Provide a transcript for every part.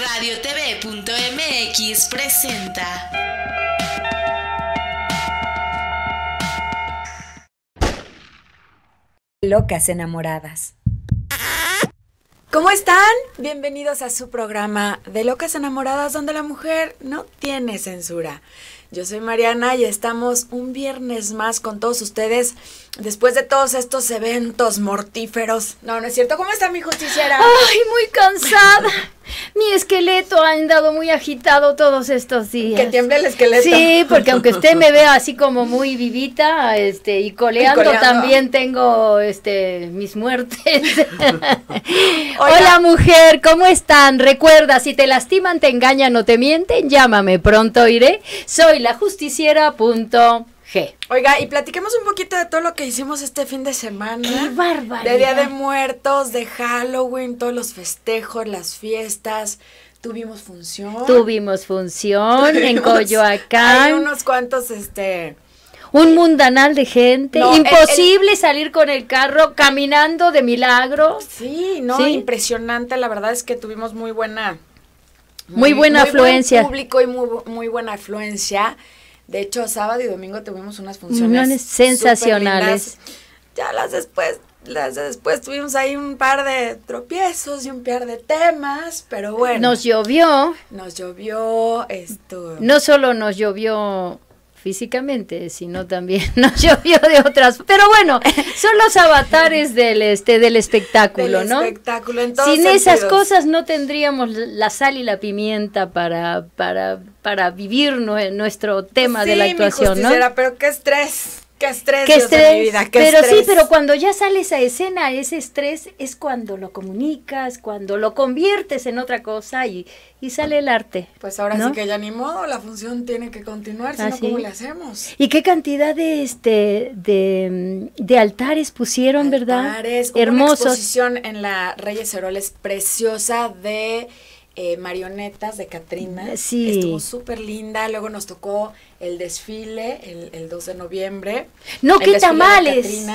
Radiotv.mx presenta. Locas enamoradas. ¿Cómo están? Bienvenidos a su programa de Locas enamoradas donde la mujer no tiene censura. Yo soy Mariana y estamos un viernes más con todos ustedes después de todos estos eventos mortíferos. No, no es cierto. ¿Cómo está mi justiciera? Ay, muy cansada. Mi esqueleto ha andado muy agitado todos estos días. Que tiemble el esqueleto. Sí, porque aunque usted me vea así como muy vivita, este, y coleando, también tengo este mis muertes. Hola mujer, ¿cómo están? Recuerda, si te lastiman, te engañan o te mienten, llámame, pronto iré. Soy la justiciera. G. Oiga, y platiquemos un poquito de todo lo que hicimos este fin de semana. ¡Qué bárbaro! De Día de Muertos, de Halloween, todos los festejos, las fiestas. Tuvimos función. Tuvimos función en Coyoacán. Hay unos cuantos, este... Un mundanal de gente. Imposible salir con el carro caminando de milagro. Sí, no, impresionante. La verdad es que tuvimos muy buena... Muy, buena afluencia. público y muy, muy buena afluencia. De hecho, sábado y domingo tuvimos unas funciones sensacionales. Ya las después, las después tuvimos ahí un par de tropiezos y un par de temas, pero bueno. Nos llovió. Nos llovió esto. No solo nos llovió físicamente, sino también nos llovió de otras. Pero bueno, son los avatares del este del espectáculo, ¿no? Espectáculo, Sin esas cosas no tendríamos la sal y la pimienta para para para vivir nuestro tema de la actuación, ¿no? Pero qué estrés. Qué estrés, ¿Qué estrés? vida, pero sí, pero cuando ya sale esa escena, ese estrés es cuando lo comunicas, cuando lo conviertes en otra cosa y, y sale el arte. Pues ahora sí que ya ni modo, la función tiene que continuar, si no, ¿cómo le hacemos? ¿Y qué cantidad de este de, de altares pusieron, altares, verdad? Hermosos. Una exposición en la Reyes Heroles preciosa de eh, marionetas de Catrina. Sí. Estuvo súper linda. Luego nos tocó el desfile el, el 2 de noviembre. No, qué tamales.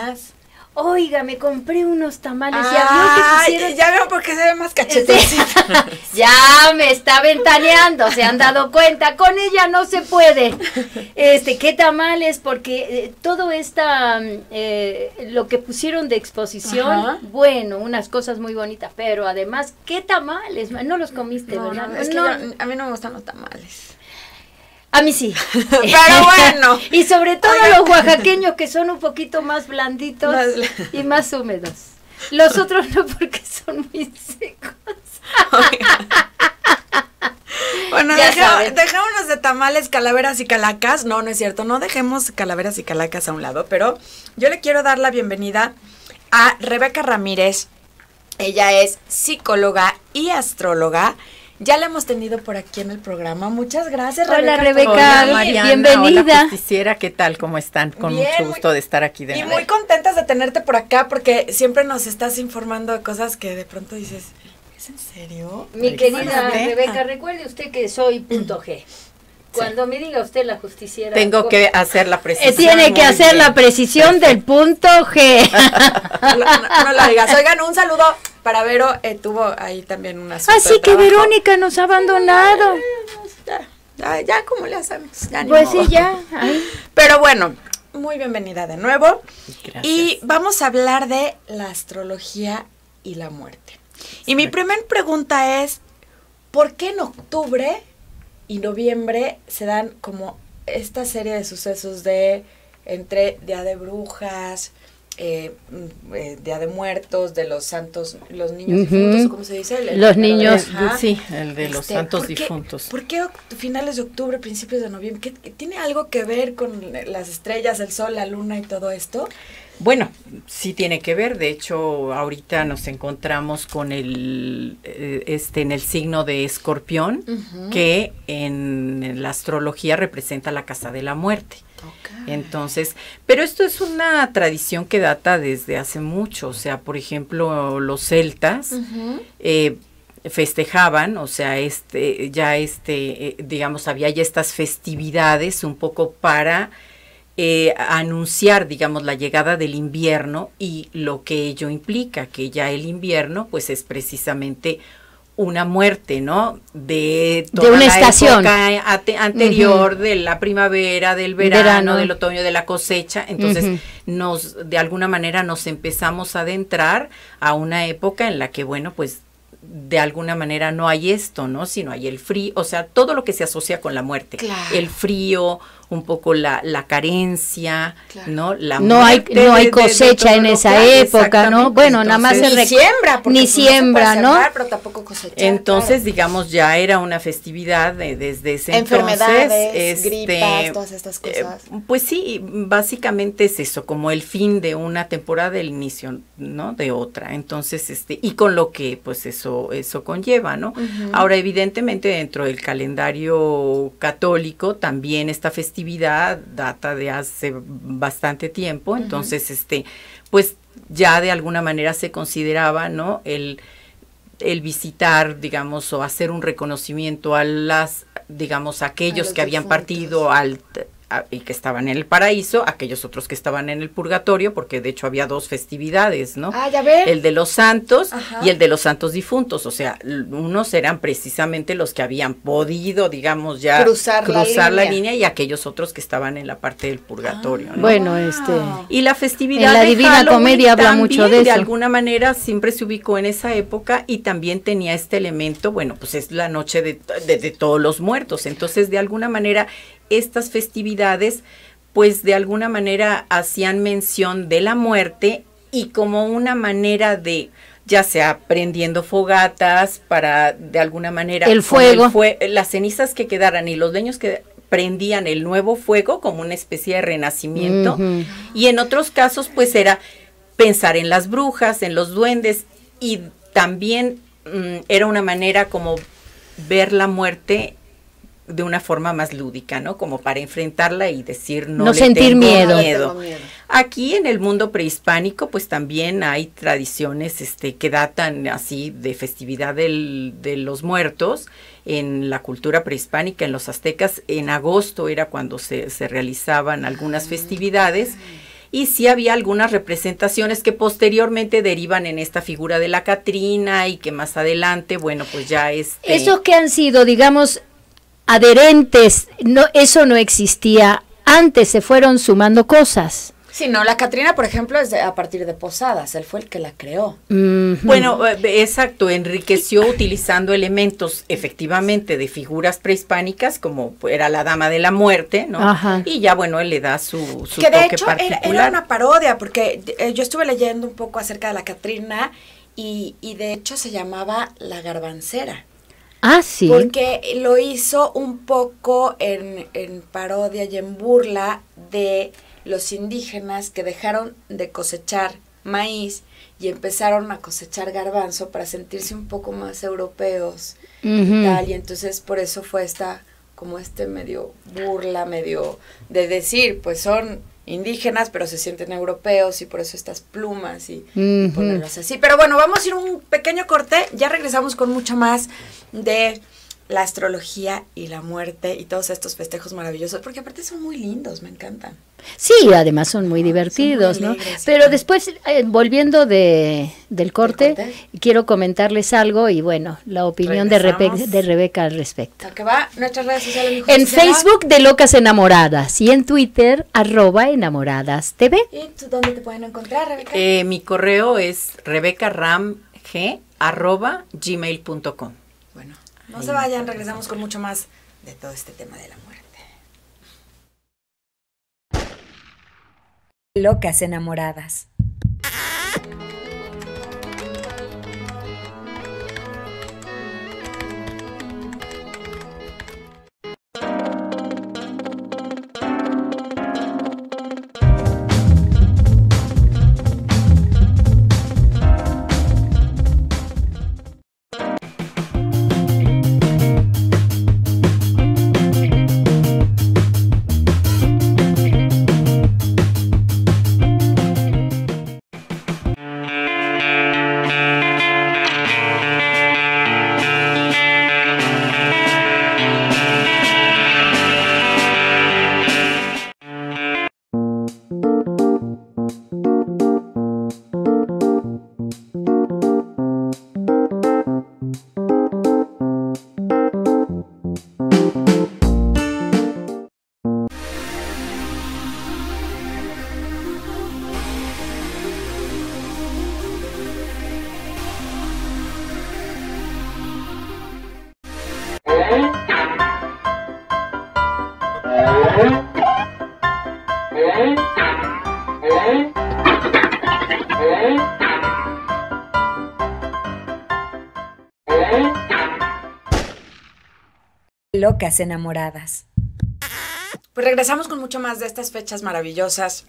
Oiga, me compré unos tamales. Ah, ya veo Ya veo por qué se ve más cachetosita. ya me está ventaneando, se han dado cuenta. Con ella no se puede. Este, ¿qué tamales? Porque eh, todo esta, mm, eh, lo que pusieron de exposición, bueno, unas cosas muy bonitas, pero además, ¿qué tamales? No los comiste, ¿verdad? es que a mí no me gustan los tamales. A mí sí. Pero bueno. y sobre todo los oaxaqueños que son un poquito más blanditos y más húmedos. Los otros no porque son muy secos. bueno, dejémonos de tamales, calaveras y calacas. No, no es cierto, no dejemos calaveras y calacas a un lado, pero yo le quiero dar la bienvenida a Rebeca Ramírez. Ella es psicóloga y astróloga ya la hemos tenido por aquí en el programa. Muchas gracias, Rebeca. Hola, Rebeca. Mariana, Bienvenida. Hola, ¿qué tal? ¿Cómo están? Con mucho gusto de estar aquí de Y muy contentas de tenerte por acá porque siempre nos estás informando de cosas que de pronto dices, ¿es en serio? Mi querida Rebeca, recuerde usted que soy punto G. Cuando me diga usted la justiciera. Tengo que hacer la precisión. Eh, tiene que hacer la precisión del punto G. no, no, lo digas. Oigan, un saludo para Vero. Eh, tuvo ahí también una Así que Verónica nos ha abandonado. Ya, ya, ¿cómo le hacemos? pues sí, ya. Pero bueno, muy bienvenida de nuevo. Gracias. Y vamos a hablar de la astrología y la muerte. Y mi primera pregunta es, ¿por qué en octubre y noviembre se dan como esta serie de sucesos de entre Día de Brujas, eh, mm, eh, Día de Muertos, de los santos, los niños difuntos, ¿cómo se dice? los niños, sí, el de los este, santos difuntos. ¿Por qué finales de octubre, principios de noviembre? ¿Tiene algo que ver con las estrellas, el sol, la luna y todo esto? Bueno, sí tiene que ver. De hecho, ahorita nos encontramos con el, eh, este, en el signo de Escorpión, que en la astrología representa la casa de la muerte. Entonces, pero esto es una tradición que data desde hace mucho. O sea, por ejemplo, los celtas. Eh, festejaban, o sea, este, ya este, eh, digamos, había ya estas festividades un poco para eh, anunciar, digamos, la llegada del invierno y lo que ello implica, que ya el invierno, pues es precisamente una muerte, ¿no? De, toda una la estación época anterior, de la primavera, del verano, del otoño, de la cosecha. Entonces, nos, de alguna manera, nos empezamos a adentrar a una época en la que, bueno, pues de alguna manera no hay esto, ¿no? Sino hay el frío, o sea, todo lo que se asocia con la muerte. El frío, un poco la, la carencia, ¿no? La no hay no hay cosecha en esa época, ¿no? Bueno, nada más se ni siembra, ni pues siembra, ¿no? pero tampoco cosechar. Entonces, digamos, ya era una festividad desde ese entonces, este, gripas, todas estas eh, cosas. pues sí, básicamente es eso, como el fin de una temporada, el inicio, ¿no? De otra. Entonces, este y con lo que pues eso eso conlleva, ¿no? Ahora evidentemente dentro del calendario católico también esta festividad data de hace bastante tiempo, entonces este pues ya de alguna manera se consideraba, ¿no? El el visitar, digamos, o hacer un reconocimiento a las, digamos, aquellos que habían partido al, y que estaban en el paraíso, aquellos otros que estaban en el purgatorio, porque de hecho había dos festividades, ¿no? Ah, ya ver. El de los santos y el de los santos difuntos, o sea, unos eran precisamente los que habían podido, digamos, ya cruzar, la, línea. y aquellos otros que estaban en la parte del purgatorio, ¿no? Bueno, este y la festividad en la Divina Comedia habla mucho de eso. De alguna manera siempre se ubicó en esa época y también tenía este elemento, bueno, pues es la noche de, de todos los muertos, entonces de alguna manera estas festividades pues de alguna manera hacían mención de la muerte y como una manera de ya sea prendiendo fogatas para de alguna manera el fuego. las cenizas que quedaran y los leños que prendían el nuevo fuego como una especie de renacimiento. Y en otros casos pues era pensar en las brujas en los duendes y también mm, era una manera como ver la muerte de una forma más lúdica, ¿no? Como para enfrentarla y decir no, no sentir miedo. miedo. Aquí en el mundo prehispánico, pues también hay tradiciones este, que datan así de festividad del, de los muertos. En la cultura prehispánica, en los aztecas, en agosto era cuando se, se realizaban algunas festividades y sí había algunas representaciones que posteriormente derivan en esta figura de la Catrina y que más adelante, bueno, pues ya es... Este Esos que han sido, digamos, adherentes, no, eso no existía. Antes se fueron sumando cosas. Sí, no, la Catrina, por ejemplo, es a partir de Posadas, él fue el que la creó. Bueno, eh, exacto, enriqueció utilizando elementos efectivamente de figuras prehispánicas, como era la Dama de la Muerte, ¿no? Y ya, bueno, él le da su, su que de hecho Era, una parodia, porque eh, yo estuve leyendo un poco acerca de la Catrina y, y de hecho se llamaba La Garbancera. Ah, sí. Porque lo hizo un poco en, en parodia y en burla de los indígenas que dejaron de cosechar maíz y empezaron a cosechar garbanzo para sentirse un poco más europeos y tal. Y entonces por eso fue esta, como este medio burla, medio de decir, pues son indígenas, pero se sienten europeos y por eso estas plumas y, ponerlos así. Pero bueno, vamos a ir un pequeño corte, ya regresamos con mucho más de la astrología y la muerte y todos estos festejos maravillosos, porque aparte son muy lindos, me encantan. Sí, además son muy divertidos, ¿no? Pero después, eh, volviendo de, del corte, quiero comentarles algo y bueno, la opinión de, de Rebeca al respecto. ¿Qué va? Nuestras redes sociales. En Facebook de Locas Enamoradas y en Twitter arroba enamoradas TV. ¿Y tú dónde te pueden encontrar, Rebeca? Eh, mi correo es rebecaramg arroba gmail.com. No se vayan, regresamos con mucho más de todo este tema de la muerte. Locas enamoradas. Locas enamoradas. Pues regresamos con mucho más de estas fechas maravillosas.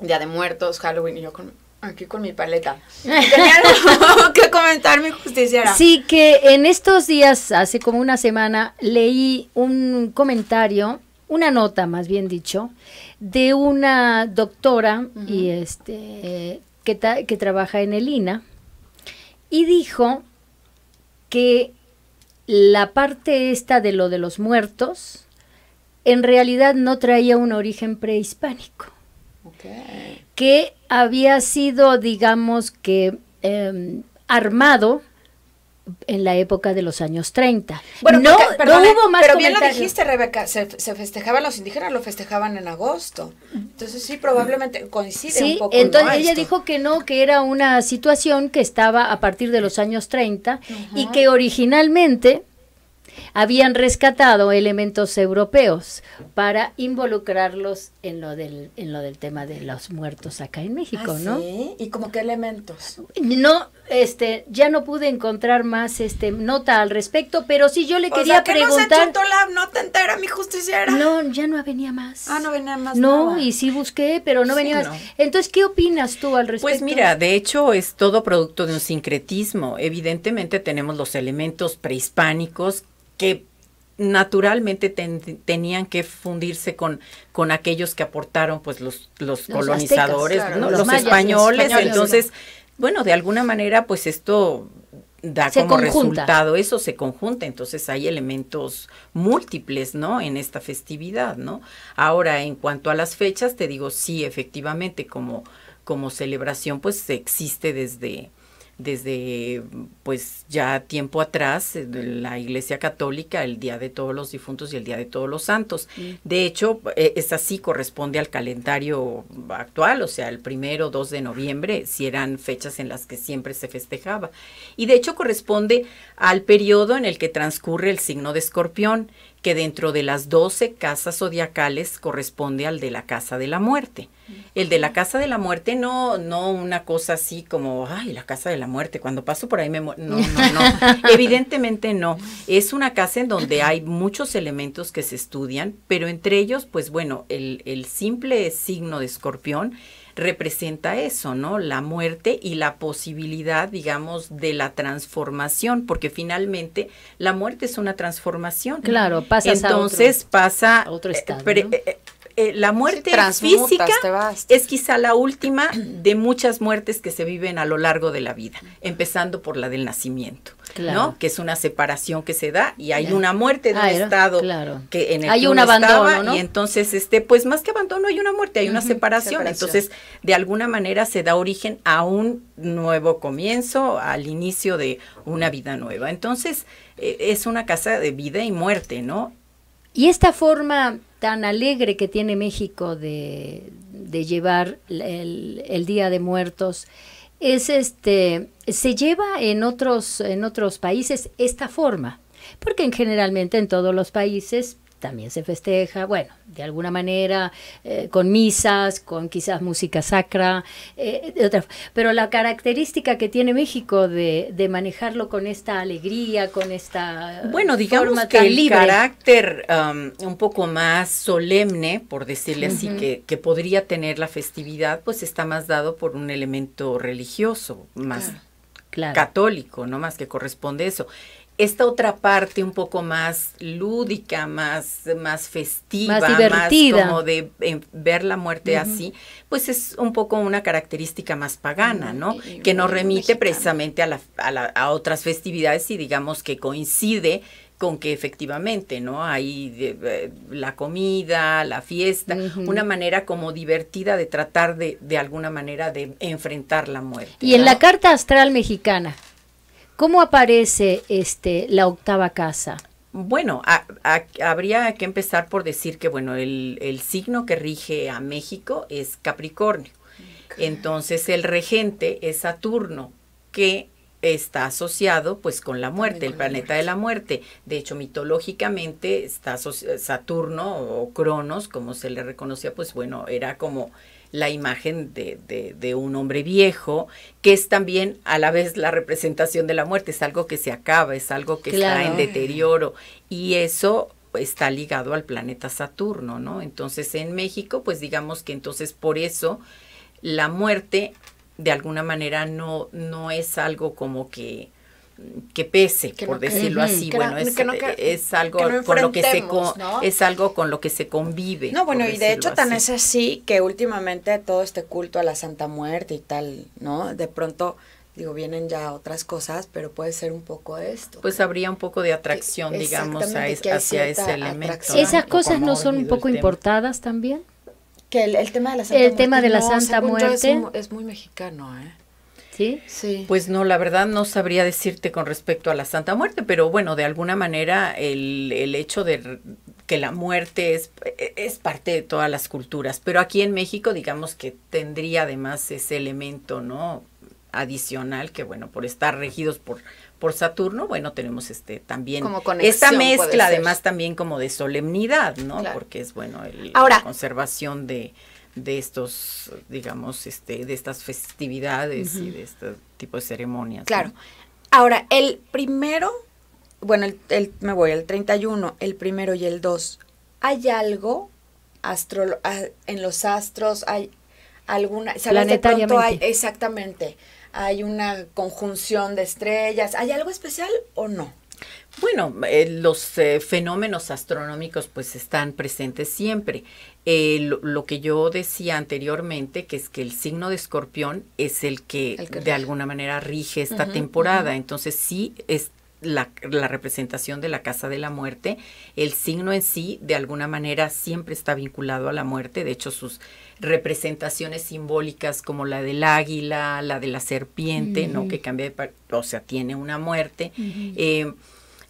Día de Muertos, Halloween y yo con, aquí con mi paleta. Tenía algo que comentar mi justiciera. Sí, que en estos días, hace como una semana, leí un comentario, una nota más bien dicho, de una doctora y este que, que trabaja en el INA y dijo que la parte esta de lo de los muertos en realidad no traía un origen prehispánico. Que había sido, digamos que, em, armado en la época de los años 30. Bueno, no, hubo más Pero bien lo dijiste, Rebeca, se, se, festejaban los indígenas, lo festejaban en agosto. Entonces sí, probablemente coincide un poco. Entonces ella dijo que no, que era una situación que estaba a partir de los años 30 y que originalmente habían rescatado elementos europeos para involucrarlos en lo del en lo del tema de los muertos acá en México, ¿Ah, ¿no? ¿sí? ¿Y como qué elementos? No, este, ya no pude encontrar más este nota al respecto, pero sí yo le quería preguntar. No se la nota entera, mi justiciera. No, ya no venía más. Ah, no venía más. No, y sí busqué, pero no venía más. Entonces, ¿qué opinas tú al respecto? Pues mira, de hecho es todo producto de un sincretismo. Evidentemente tenemos los elementos prehispánicos que naturalmente tenían que fundirse con, con aquellos que aportaron pues los, los, colonizadores, los, españoles, entonces, bueno, de alguna manera pues esto da como resultado eso se conjunta, entonces hay elementos múltiples, ¿no? En esta festividad, ¿no? Ahora, en cuanto a las fechas, te digo, sí, efectivamente, como, como celebración, pues existe desde, desde pues ya tiempo atrás eh, la Iglesia Católica el Día de Todos los Difuntos y el Día de Todos los Santos. Mm. De hecho, eh, es así, corresponde al calendario actual, o sea, el primero, 2 de noviembre, si eran fechas en las que siempre se festejaba. Y de hecho corresponde al periodo en el que transcurre el signo de escorpión que dentro de las doce casas zodiacales corresponde al de la casa de la muerte. El de la casa de la muerte no, no una cosa así como, ay, la casa de la muerte, cuando paso por ahí me muero. No, no, no. Evidentemente no. Es una casa en donde hay muchos elementos que se estudian, pero entre ellos, pues bueno, el, el simple signo de escorpión representa eso, ¿no? La muerte y la posibilidad, digamos, de la transformación, porque finalmente la muerte es una transformación. Claro, pasa Entonces pasa a otro estado. Eh, eh, la muerte física es quizá la última de muchas muertes que se viven a lo largo de la vida, empezando por la del nacimiento, ¿no? Que es una separación que se da y hay una muerte de un estado que en el hay que un abandono, y entonces este pues más que abandono hay una muerte, hay una separación. entonces de alguna manera se da origen a un nuevo comienzo, al inicio de una vida nueva. Entonces eh, es una casa de vida y muerte, ¿no? Y esta forma tan alegre que tiene México de, llevar el, Día de Muertos es este se lleva en otros en otros países esta forma porque en generalmente en todos los países también se festeja, bueno, de alguna manera, eh, con misas, con quizás música sacra, eh, pero la característica que tiene México de, de, manejarlo con esta alegría, con esta... Bueno, digamos que el carácter um, un poco más solemne, por decirle así, que, que, podría tener la festividad, pues está más dado por un elemento religioso, más... católico, no más que corresponde eso esta otra parte un poco más lúdica, más, más festiva, más, divertida. como de ver la muerte así, pues es un poco una característica más pagana, ¿no? que nos remite precisamente a, la, a, otras festividades y digamos que coincide con que efectivamente, ¿no? Hay eh, la comida, la fiesta, una manera como divertida de tratar de, de alguna manera de enfrentar la muerte. Y en la carta astral mexicana, ¿Cómo aparece este la octava casa? Bueno, habría que empezar por decir que bueno, el, signo que rige a México es Capricornio. Entonces el regente es Saturno, que está asociado pues con la muerte, el planeta de la muerte. De hecho, mitológicamente está Saturno o Cronos, como se le reconocía, pues bueno, era como la imagen de, de, un hombre viejo, que es también a la vez la representación de la muerte, es algo que se acaba, es algo que está en deterioro. Y eso está ligado al planeta Saturno, ¿no? Entonces en México, pues digamos que entonces por eso la muerte de alguna manera no, no es algo como que que pese, por decirlo así. bueno, es, algo con lo que se es algo con lo que se convive. No, bueno, y de hecho tan es así que últimamente todo este culto a la Santa Muerte y tal, ¿no? De pronto digo, vienen ya otras cosas, pero puede ser un poco esto. Pues habría un poco de atracción, digamos, hacia ese elemento. ¿Esas cosas no son un poco importadas también? Que el, tema de la Santa el tema de la Santa Muerte es, muy mexicano, ¿eh? ¿Sí? Pues no, la verdad no sabría decirte con respecto a la Santa Muerte, pero bueno, de alguna manera el, el hecho de que la muerte es, es parte de todas las culturas, pero aquí en México digamos que tendría además ese elemento, ¿no? adicional que bueno, por estar regidos por por Saturno, bueno, tenemos este también esta mezcla además también como de solemnidad, ¿no? Porque es bueno la conservación de de estos, digamos, este, de estas festividades y de este tipo de ceremonias. Claro. Ahora, el primero, bueno, el, me voy, el 31, el primero y el 2, ¿hay algo astro, en los astros? ¿Hay alguna? ¿Sabes de pronto hay, exactamente, hay una conjunción de estrellas? ¿Hay algo especial o no? Bueno, eh, los eh, fenómenos astronómicos pues están presentes siempre. Eh, lo, que yo decía anteriormente, que es que el signo de escorpión es el que, de alguna manera rige esta temporada. Entonces sí es la, la, representación de la casa de la muerte. El signo en sí, de alguna manera, siempre está vinculado a la muerte. De hecho, sus representaciones simbólicas como la del águila, la de la serpiente, ¿no? Que cambia de, o sea, tiene una muerte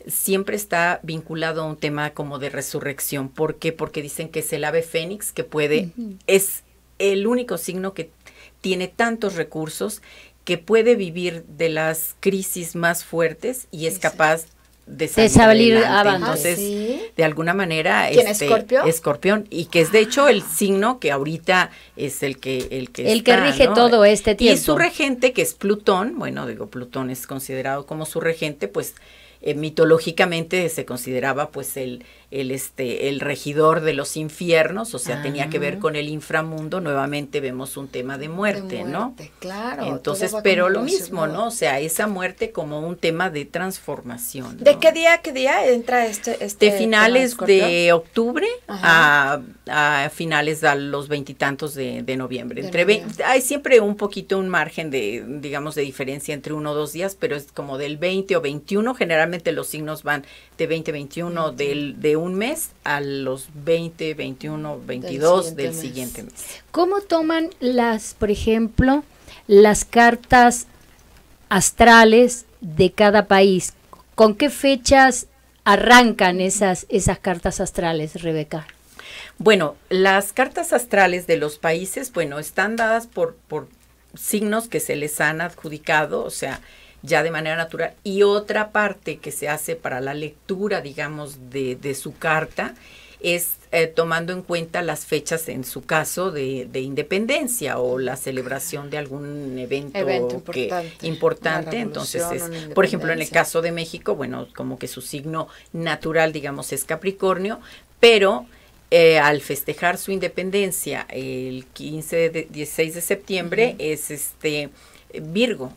siempre está vinculado a un tema como de resurrección. ¿Por qué? Porque dicen que es el ave fénix que puede, es el único signo que tiene tantos recursos que puede vivir de las crisis más fuertes y es capaz de salir, adelante. Entonces, ¿Ah, de alguna manera, ¿Quién este, Escorpión y que es de hecho el signo que ahorita es el que el que el que rige todo este tiempo. Y su regente que es Plutón, bueno, digo Plutón es considerado como su regente, pues eh, mitológicamente se consideraba pues el, el, este, el regidor de los infiernos, o sea, tenía que ver ah. con el inframundo, nuevamente vemos un tema de muerte, ¿no? Claro. Entonces, pero lo mismo, ¿no? O sea, esa muerte como un tema de transformación. ¿De qué día, qué día entra este? este de finales de octubre a, a, finales a los veintitantos de, de, noviembre. entre hay siempre un poquito un margen de, digamos, de diferencia entre uno o dos días, pero es como del 20 o 21, generalmente los signos van de 20, 21 del, de un mes a los 20, 21, 22 del siguiente, mes. ¿Cómo toman las, por ejemplo, las cartas astrales de cada país? ¿Con qué fechas arrancan esas, esas cartas astrales, Rebeca? Bueno, las cartas astrales de los países, bueno, están dadas por, por signos que se les han adjudicado, o sea, ya de manera natural. Y otra parte que se hace para la lectura, digamos, de, de su carta es eh, tomando en cuenta las fechas, en su caso, de, de independencia o la celebración de algún evento, importante. importante. Entonces, es, por ejemplo, en el caso de México, bueno, como que su signo natural, digamos, es Capricornio, pero eh, al festejar su independencia el 15 de 16 de septiembre es este Virgo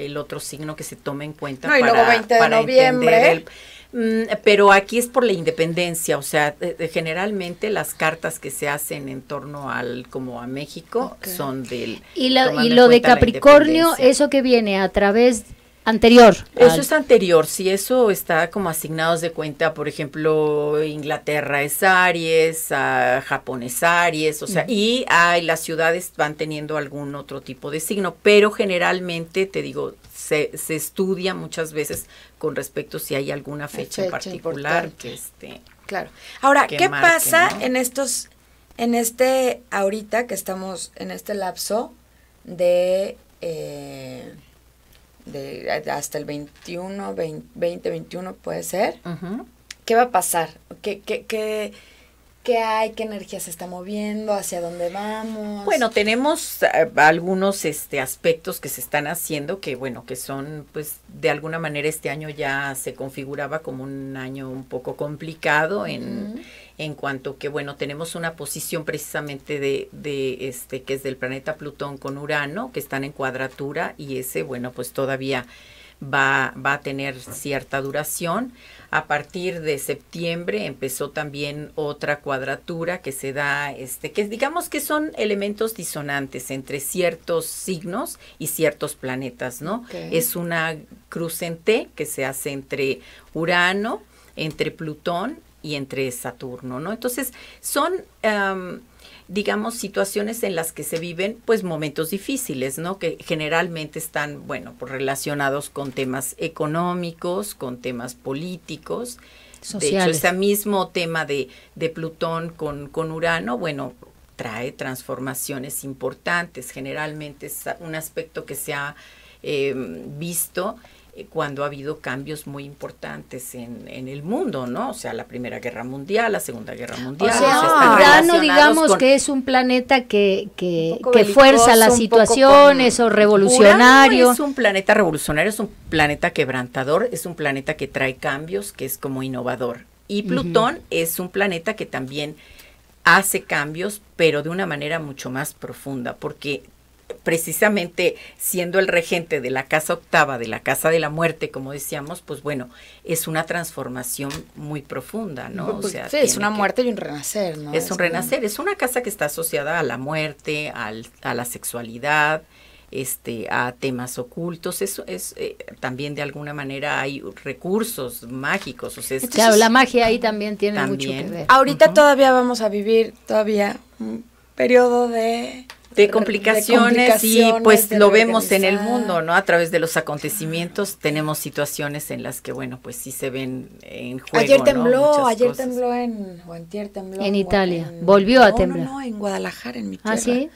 el otro signo que se toma en cuenta no, y luego 20 de noviembre. Mm, pero aquí es por la independencia, o sea, generalmente las cartas que se hacen en torno al como a México son del y, y lo de Capricornio, eso que viene a través anterior. Eso es anterior, si eso está como asignados de cuenta, por ejemplo, Inglaterra es Aries, Japón es Aries, o sea, y hay, las ciudades van teniendo algún otro tipo de signo, pero generalmente, te digo, se, se estudia muchas veces con respecto si hay alguna fecha, en particular que este Claro. Ahora, ¿qué pasa en estos, en este, ahorita que estamos en este lapso de... Eh, de hasta el 21, 20, 21 puede ser. ¿Qué va a pasar? ¿Qué, qué, qué, qué hay, qué energía se está moviendo, hacia dónde vamos. Bueno, tenemos eh, algunos este, aspectos que se están haciendo que, bueno, que son, pues, de alguna manera este año ya se configuraba como un año un poco complicado en, en cuanto que, bueno, tenemos una posición precisamente de, de, este, que es del planeta Plutón con Urano, que están en cuadratura y ese, bueno, pues todavía va, va a tener cierta duración. A partir de septiembre empezó también otra cuadratura que se da, este, que digamos que son elementos disonantes entre ciertos signos y ciertos planetas, ¿no? Es una cruz en T que se hace entre Urano, entre Plutón y entre Saturno, ¿no? Entonces, son digamos, situaciones en las que se viven, pues, momentos difíciles, ¿no? Que generalmente están, bueno, pues, relacionados con temas económicos, con temas políticos. Sociales. De hecho, ese mismo tema de, de Plutón con, con Urano, bueno, trae transformaciones importantes. Generalmente es un aspecto que se ha eh, visto cuando ha habido cambios muy importantes en, en, el mundo, ¿no? O sea, la Primera Guerra Mundial, la Segunda Guerra Mundial. O sea, Urano, digamos que es un planeta que, que, que fuerza las situaciones o revolucionario. Urano es un planeta revolucionario, es un planeta quebrantador, es un planeta que trae cambios, que es como innovador. Y Plutón es un planeta que también hace cambios, pero de una manera mucho más profunda, porque precisamente siendo el regente de la casa octava, de la casa de la muerte, como decíamos, pues bueno, es una transformación muy profunda, ¿no? o pues, sea, sí, es una muerte y un renacer, ¿no? Es, un renacer, es una casa que está asociada a la muerte, al, a la sexualidad, este, a temas ocultos, eso es eh, también de alguna manera hay recursos mágicos, o sea, claro, la magia ahí también tiene mucho que ver. Ahorita todavía vamos a vivir todavía un periodo de de complicaciones, y pues lo vemos en el mundo, ¿no? A través de los acontecimientos tenemos situaciones en las que, bueno, pues sí se ven en juego. Ayer tembló, ayer tembló en, o tembló. En Italia, volvió a temblar. No, no, en Guadalajara, en mi ¿Ah, sí?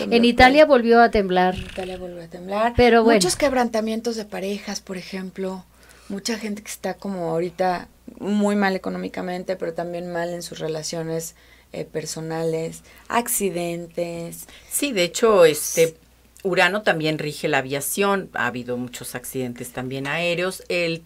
en Italia volvió a temblar. En Italia volvió a temblar. Pero bueno. Muchos quebrantamientos de parejas, por ejemplo. Mucha gente que está como ahorita muy mal económicamente, pero también mal en sus relaciones eh, personales, accidentes. Sí, de hecho, este Urano también rige la aviación, ha habido muchos accidentes también aéreos. El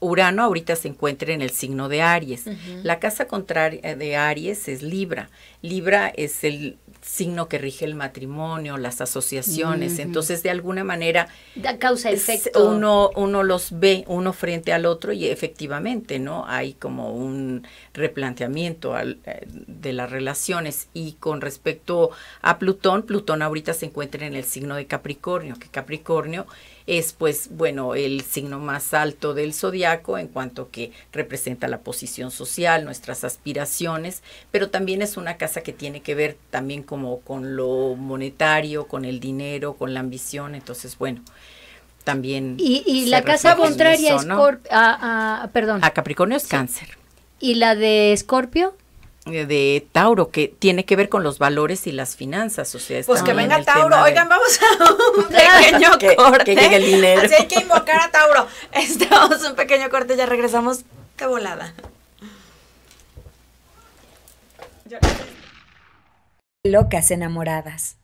Urano ahorita se encuentra en el signo de Aries. La casa contraria de Aries es Libra. Libra es el signo que rige el matrimonio, las asociaciones. Entonces, de alguna manera, da causa efecto. Uno, uno los ve uno frente al otro y efectivamente, ¿no? Hay como un replanteamiento al, eh, de las relaciones. Y con respecto a Plutón, Plutón ahorita se encuentra en el signo de Capricornio, que Capricornio es pues bueno el signo más alto del zodiaco en cuanto que representa la posición social, nuestras aspiraciones, pero también es una casa que tiene que ver también como con lo monetario, con el dinero, con la ambición, entonces bueno, también y, la casa contraria es a, perdón. A Capricornio es cáncer. Y la de Escorpio de Tauro, que tiene que ver con los valores y las finanzas. O sea, pues que venga Tauro. Oigan, vamos a un pequeño corte. Que llegue el dinero. Así hay que invocar a Tauro. Estamos un pequeño corte, ya regresamos. Qué volada. Locas enamoradas.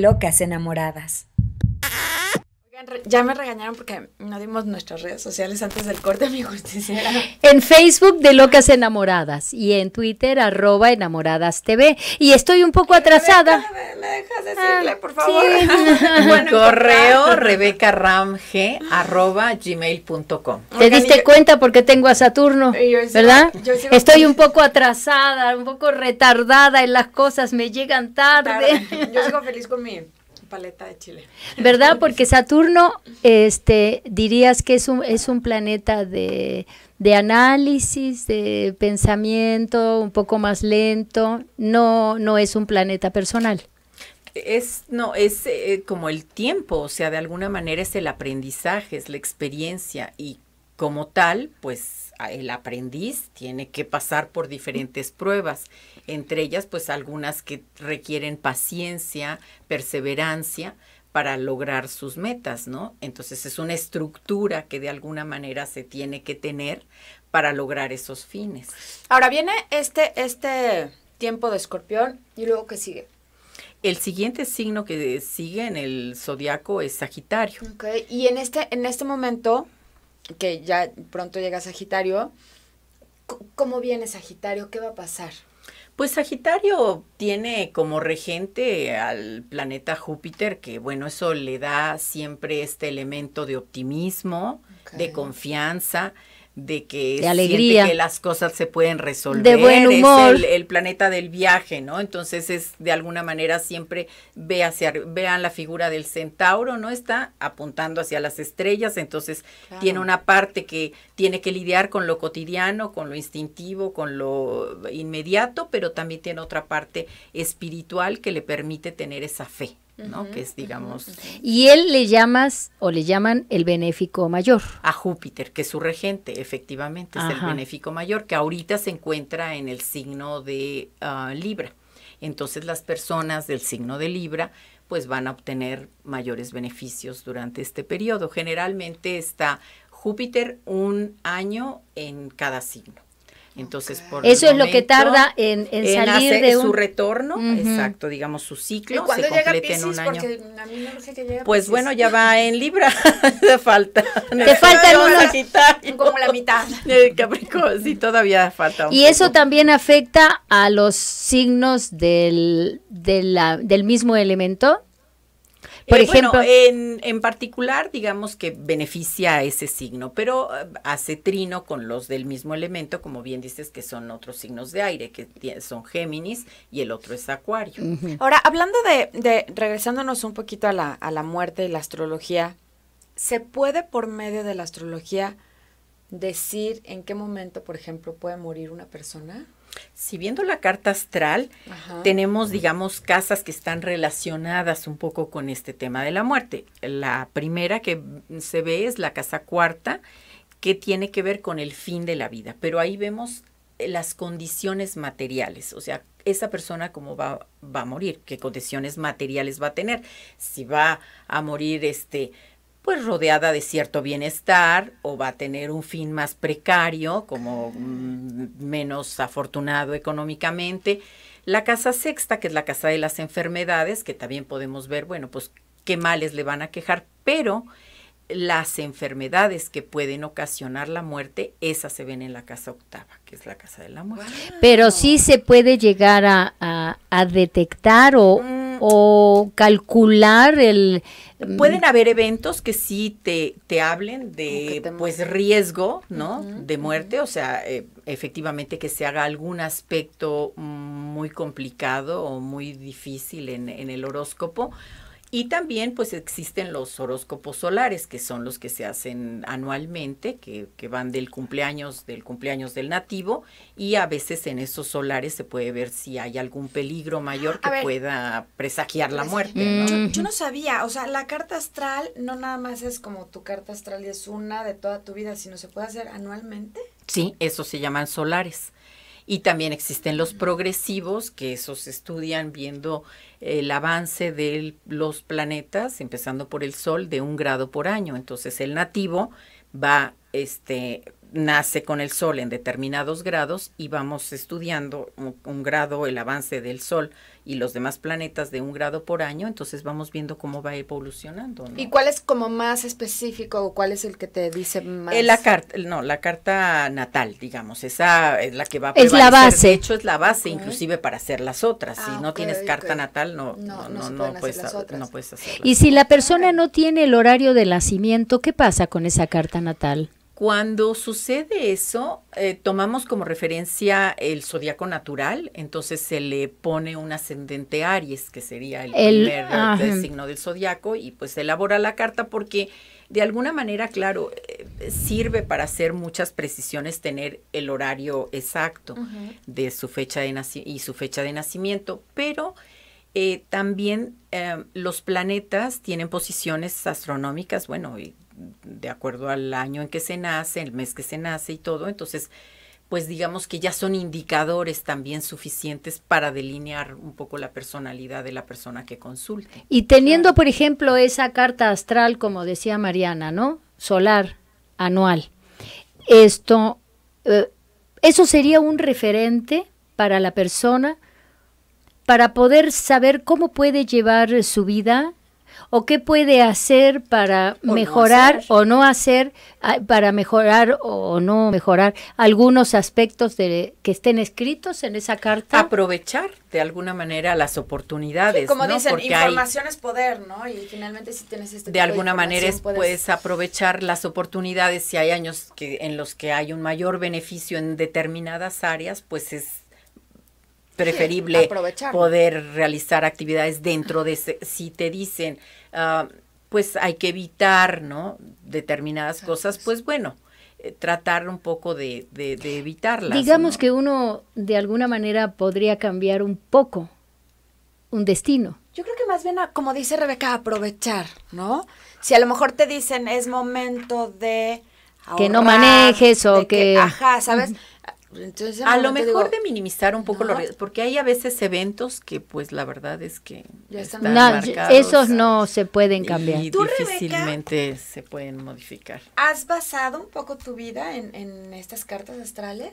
Locas enamoradas ya me regañaron porque no dimos nuestras redes sociales antes del corte, mi justiciera. En Facebook de Locas Enamoradas y en Twitter arroba enamoradas TV. Y estoy un poco atrasada. ¿Me, dejas decirle, por favor? correo rebecaramg arroba gmail.com. Te diste cuenta porque tengo a Saturno, ¿verdad? estoy un poco atrasada, un poco retardada en las cosas, me llegan tarde. Yo sigo feliz con mi paleta de Chile. ¿Verdad? Porque Saturno, este, dirías que es un, es un planeta de, de análisis, de pensamiento, un poco más lento, no, no es un planeta personal. Es, no, es eh, como el tiempo, o sea, de alguna manera es el aprendizaje, es la experiencia y como tal, pues el aprendiz tiene que pasar por diferentes pruebas entre ellas pues algunas que requieren paciencia, perseverancia para lograr sus metas, ¿no? Entonces es una estructura que de alguna manera se tiene que tener para lograr esos fines. Ahora viene este, este tiempo de escorpión y luego que sigue. El siguiente signo que sigue en el zodiaco es Sagitario. Okay. Y en este, en este momento, que ya pronto llega Sagitario, ¿cómo viene Sagitario? ¿Qué va a pasar? Pues Sagitario tiene como regente al planeta Júpiter, que bueno, eso le da siempre este elemento de optimismo, de confianza, de que, alegría. que las cosas se pueden resolver. De buen humor. Es el, planeta del viaje, ¿no? Entonces es de alguna manera siempre ve hacia, vean la figura del centauro, ¿no? Está apuntando hacia las estrellas, entonces tiene una parte que tiene que lidiar con lo cotidiano, con lo instintivo, con lo inmediato, pero también tiene otra parte espiritual que le permite tener esa fe. ¿No? que es, digamos... Y él le llamas o le llaman el benéfico mayor. A Júpiter, que es su regente, efectivamente, es el benéfico mayor, que ahorita se encuentra en el signo de ah, Libra. Entonces las personas del signo de Libra pues van a obtener mayores beneficios durante este periodo. Generalmente está Júpiter un año en cada signo. Entonces, por Eso es lo que tarda en, salir de su retorno, exacto, digamos su ciclo se completa en un año. pues bueno, ya va en Libra, te falta. Te falta el como la mitad. Capricornio, sí, todavía falta. y eso también afecta a los signos del, del mismo elemento. Por eh, ejemplo, en, en, particular, digamos que beneficia a ese signo, pero eh, hace trino con los del mismo elemento, como bien dices, que son otros signos de aire, que son Géminis y el otro es Acuario. Ahora, hablando de, de, regresándonos un poquito a la, a la muerte y la astrología, ¿se puede por medio de la astrología decir en qué momento, por ejemplo, puede morir una persona? Si viendo la carta astral, tenemos, digamos, casas que están relacionadas un poco con este tema de la muerte. La primera que se ve es la casa cuarta, que tiene que ver con el fin de la vida, pero ahí vemos las condiciones materiales, o sea, esa persona cómo va, va a morir, qué condiciones materiales va a tener, si va a morir este pues rodeada de cierto bienestar o va a tener un fin más precario, como mm, menos afortunado económicamente. La casa sexta, que es la casa de las enfermedades, que también podemos ver, bueno, pues qué males le van a quejar, pero las enfermedades que pueden ocasionar la muerte, esas se ven en la casa octava, que es la casa de la muerte. Pero sí se puede llegar a, detectar o, mm. O, calcular el... Pueden haber eventos que sí te, te hablen de pues riesgo, ¿no? de muerte, o sea, eh, efectivamente que se haga algún aspecto muy complicado o muy difícil en, en el horóscopo y también pues existen los horóscopos solares, que son los que se hacen anualmente, que, que, van del cumpleaños, del cumpleaños del nativo, y a veces en esos solares se puede ver si hay algún peligro mayor que pueda presagiar la muerte. Yo, no sabía, o sea, la carta astral no nada más es como tu carta astral y es una de toda tu vida, sino se puede hacer anualmente. Sí, eso se llaman solares. Y también existen los progresivos, que esos estudian viendo el avance de los planetas, empezando por el Sol, de un grado por año. Entonces el nativo va este, nace con el Sol en determinados grados y vamos estudiando un, grado, el avance del Sol y los demás planetas de un grado por año, entonces vamos viendo cómo va evolucionando. ¿Y cuál es como más específico o cuál es el que te dice más? Eh, la carta, no, la carta natal, digamos, esa es la que va a Es la base. De hecho, es la base inclusive para hacer las otras. si ah, no tienes carta natal, no, no, no, no, puedes, no puedes hacerlas. Y si la persona no tiene el horario de nacimiento, ¿qué pasa con esa carta natal? Cuando sucede eso, eh, tomamos como referencia el zodiaco natural, entonces se le pone un ascendente Aries, que sería el, primer signo del zodiaco, y pues se elabora la carta porque de alguna manera, claro, eh, sirve para hacer muchas precisiones tener el horario exacto de su fecha de y su fecha de nacimiento, pero eh, también los planetas tienen posiciones astronómicas, bueno, y de acuerdo al año en que se nace, el mes que se nace y todo. Entonces, pues digamos que ya son indicadores también suficientes para delinear un poco la personalidad de la persona que consulte. Y teniendo, por ejemplo, esa carta astral, como decía Mariana, ¿no? Solar, anual. Esto, eh, eso sería un referente para la persona para poder saber cómo puede llevar su vida o qué puede hacer para mejorar o no hacer, para mejorar o no mejorar algunos aspectos de, que estén escritos en esa carta. Aprovechar de alguna manera las oportunidades. como dicen, información es poder, ¿no? Y finalmente si tienes este... De alguna manera es, puedes... aprovechar las oportunidades si hay años que, en los que hay un mayor beneficio en determinadas áreas, pues es preferible poder realizar actividades dentro de ese, si te dicen, ah, pues hay que evitar, ¿no? Determinadas cosas, pues bueno, eh, tratar un poco de, de, evitarlas. Digamos que uno de alguna manera podría cambiar un poco un destino. Yo creo que más bien, como dice Rebeca, aprovechar, ¿no? Si a lo mejor te dicen es momento de... que no manejes o que, Ajá, ¿sabes? A lo mejor de minimizar un poco los riesgos, porque hay a veces eventos que pues la verdad es que ya están, esos no se pueden cambiar. Y difícilmente se pueden modificar. ¿Has basado un poco tu vida en, estas cartas astrales?